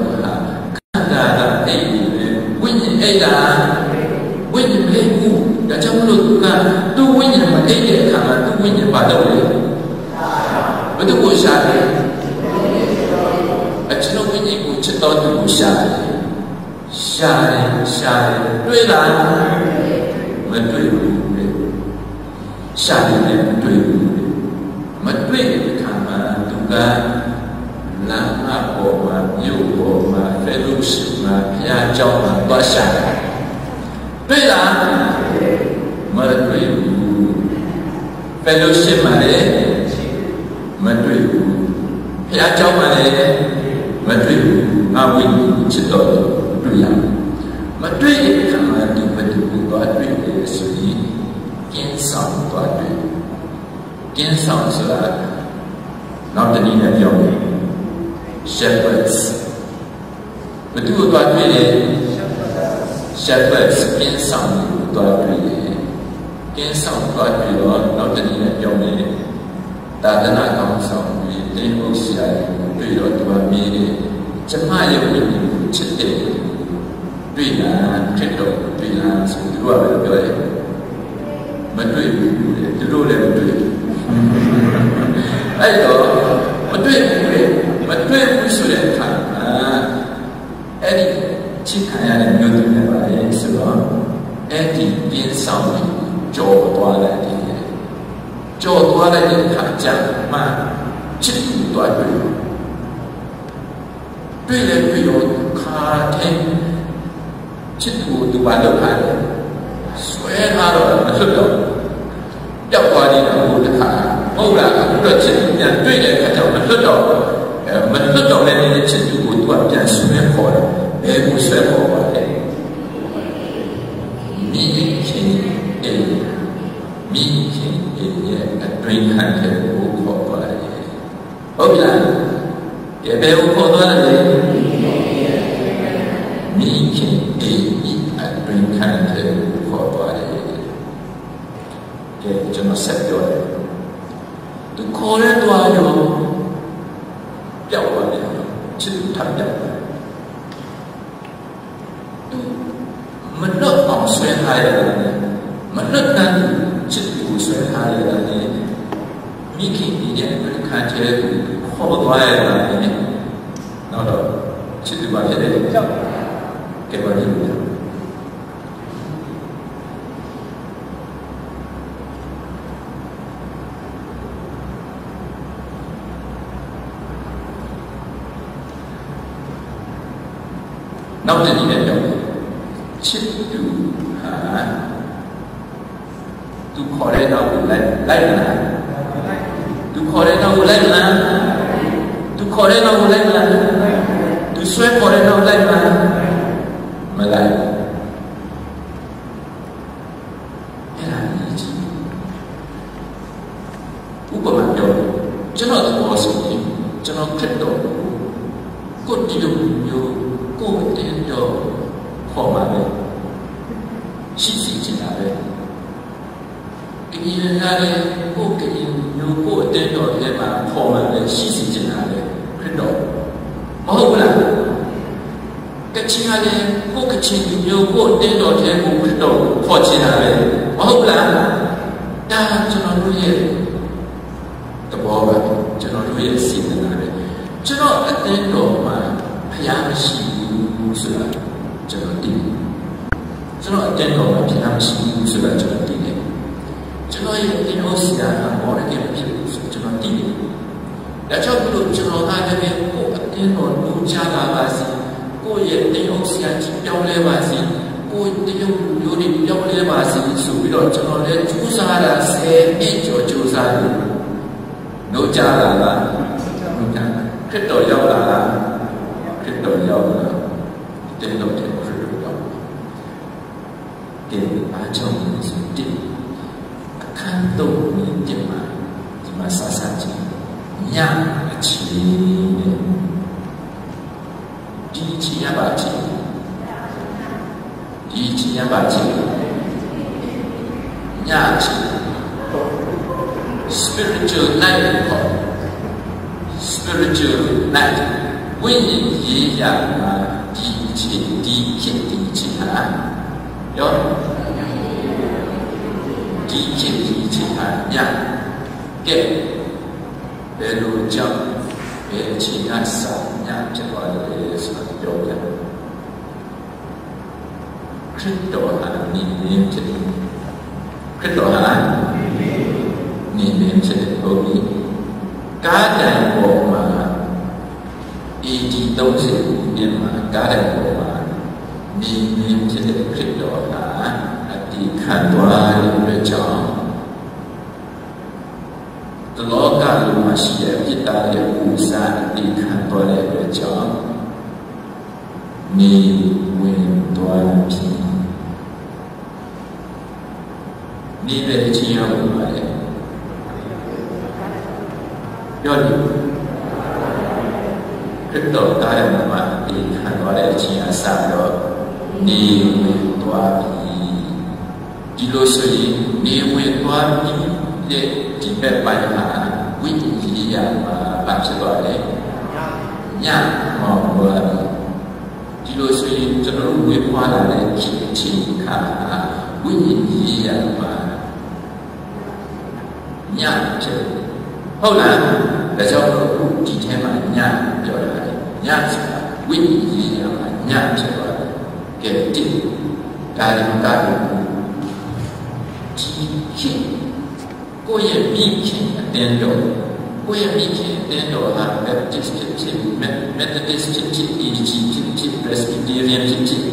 ခေါ်တဲ့သွားရောပျောက်သွားတယ်ချစ်သူထပ်ပျောက်တယ်မနှုတ်အောင်ဆွဲထားရတယ်မနှုတ်တဲ့ချစ်သူဆွဲထားရတယ်မိခင်ဒီရဲ့ခံချက်ကိုခေါ်သွားရတယ်နောက်တော့ချစ်သူပါဖြစ်တယ်ကြောက်ကဲပါလိမ့်မယ် နောက်တနည်းနဲ့ပြောချစ်သူဟာသူခေါ်တဲ့နောက်ကိုလိုက်လိုက်လာသူခေါ်တဲ့နောက်ကိုလိုက်လာသူခေါ်တဲ့နောက်ကိုလိုက်လာသူဆွဲခေါ်တဲ့နောက်လိုက်လာမလိုက်အဲ့ဒါကြီးဥပမာပြောကျွန်တော် ကျွန်တော်ခရစ်တော်ကိုဒီလိုမျိုးကိုတင်တော်ခေါ်ပါလေရှိစီချင်တာပဲကင်းရတဲ့ကိုကင်းမျိုးကိုတင်တော်ထဲမှာခေါ်ပါလေရှိစီချင်တာလေခရစ်တော်မဟုတ်ဘူးလားကချင်ကလည်းကိုကချင်မျိုးကိုတင်တော်ထဲကိုခရစ်တော်ခေါ်ချင်တာပဲမဟုတ်ဘူးလားဒါကျွန်တော်တို့ရဲ့သဘောပဲကျွန်တော်တို့ရဲ့စိတ်နာပဲကျွန်တော်အသင်းတော်မှာဖျားမရှိဘူးဆိုတာကျွန်တော်သိတယ်ကျွန်တော်အသင်းတော်မှာဖျားမရှိဘူးဆိုတာကျွန်တော်သိတယ်ကျွန်တော်ရဲ့အင်းဟောစီတာကဘောရကေဖြစ်လို့ဆိုကျွန်တော်သိတယ်ဒါကြောင့်မလို့ကျွန်တော်ကလည်းကိုအသင်းတော်လူချလာပါစေကိုရဲ့တင်းအောင်စီယာကြီးပြောင်းလဲပါစေကိုတင်းအောင်လူမျိုးတွေပြောင်းလဲပါစေဆိုပြီးတော့ကျွန်တော်လည်းကြိုးစားတာ10နှစ်ကျော်ကြိုးစားတယ်နှုတ်ကြလာလားနှုတ်ကြခရစ်တော်ရောက်လာလားခရစ်တော်ရောက်လာတင်းတော်တဲ့ခရစ်တော်ရောက်တယ်အားကြောင့်ဆိုတဲ့အခန်းတော့မြင်တယ်မှာဒီမှာဆဆချင်းညအချီနဲ့ဒီချီရပါချီဒီချီရပါချီညချီ spiritual night ခေါ် spiritual night ဝိညာဉ်ရေးရမှာဒီချီဒီခေတ်ဒီချီဟာရောဒီခေတ်ဒီချီဟာညကဲဘယ်လိုကြောင့်ဘယ်အချိန်ကစညဖြစ်သွားတယ်ဆို တာပြောပြခရစ်တော်ဟာနိမ့်နေဖြစ်တယ်ခရစ်တော်ဟာနေနေဖြစ်တဲ့ပုဂ္ဂိုလ်ကားတိုင်ပေါ်မှာ AD 30နှစ်မှာကားတိုင်ပေါ်မှာနေနေဖြစ်တဲ့ခရစ်တော်ဟာအတိခံသွားတဲ့အတွက်ကြောင့်တလောကလုံးမှာရှိတဲ့ပြစ်တာရဲ့ဥစ္စာအတိခံသွားတဲ့အတွက်ကြောင့်နေဝင်သွားဖြစ်နေတဲ့ချင်းရောက်ပါလေ ပြောတယ်ခရစ်တော်တားရမှာဒီခံသွားတဲ့အချိန်အစတော့နေဝင်သွားပြီဒီလိုဆိုရင်နေဝင်သွားပြီတဲ့ဒီဘက်ပိုင်းမှာဝိညာဉ်ကြီးရမှာဘာဖြစ်သွားလဲညဟောသွားပြီဒီလိုဆိုရင်ကျွန်တော်တို့ဝေဖွာလာတဲ့ချိန်ချိန်ခါဝိညာဉ်ကြီးရမှာညဖြစ် ဟုတ်လားဒါကြောင့်အခုဒီထဲမှာညပြောတာလေညဆိုတာဝိညာဉ်ရေးရမှာညဖြစ်သွားတယ်ကဲတိဒါရင်ကားလို့ဒီခင်ကိုယ့်ရဲ့မိခင်အတင်းတော်ကိုယ့်ရဲ့မိခင်အတင်းတော်ဟာ Baptist ဖြစ်ဖြစ် Methodist ဖြစ်ဖြစ် EG ဖြစ်ဖြစ် Presbyterian ဖြစ်ဖြစ်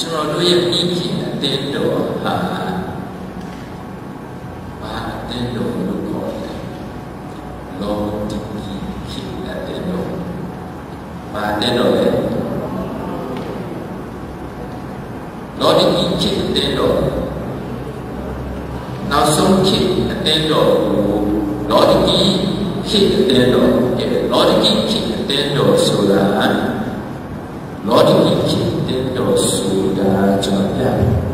ကျွန်တော်တို့ရဲ့မိခင်အတင်းတော်ဟာဘာအတင်းတော်လို့ခေါ်လဲ လောတိခိအတင်းတော်ဘာတင်းတော်လဲလောတိခိခိအတင်းတော်နောက်ဆုံးခိအတင်းတော်ကိုလောတိခိခိအတင်းတော်အဲလောတိခိခိအတင်းတော်ဆိုတာလောတိခိခိအတင်းတော်ဆိုတာကျွန်တော်ပြတယ်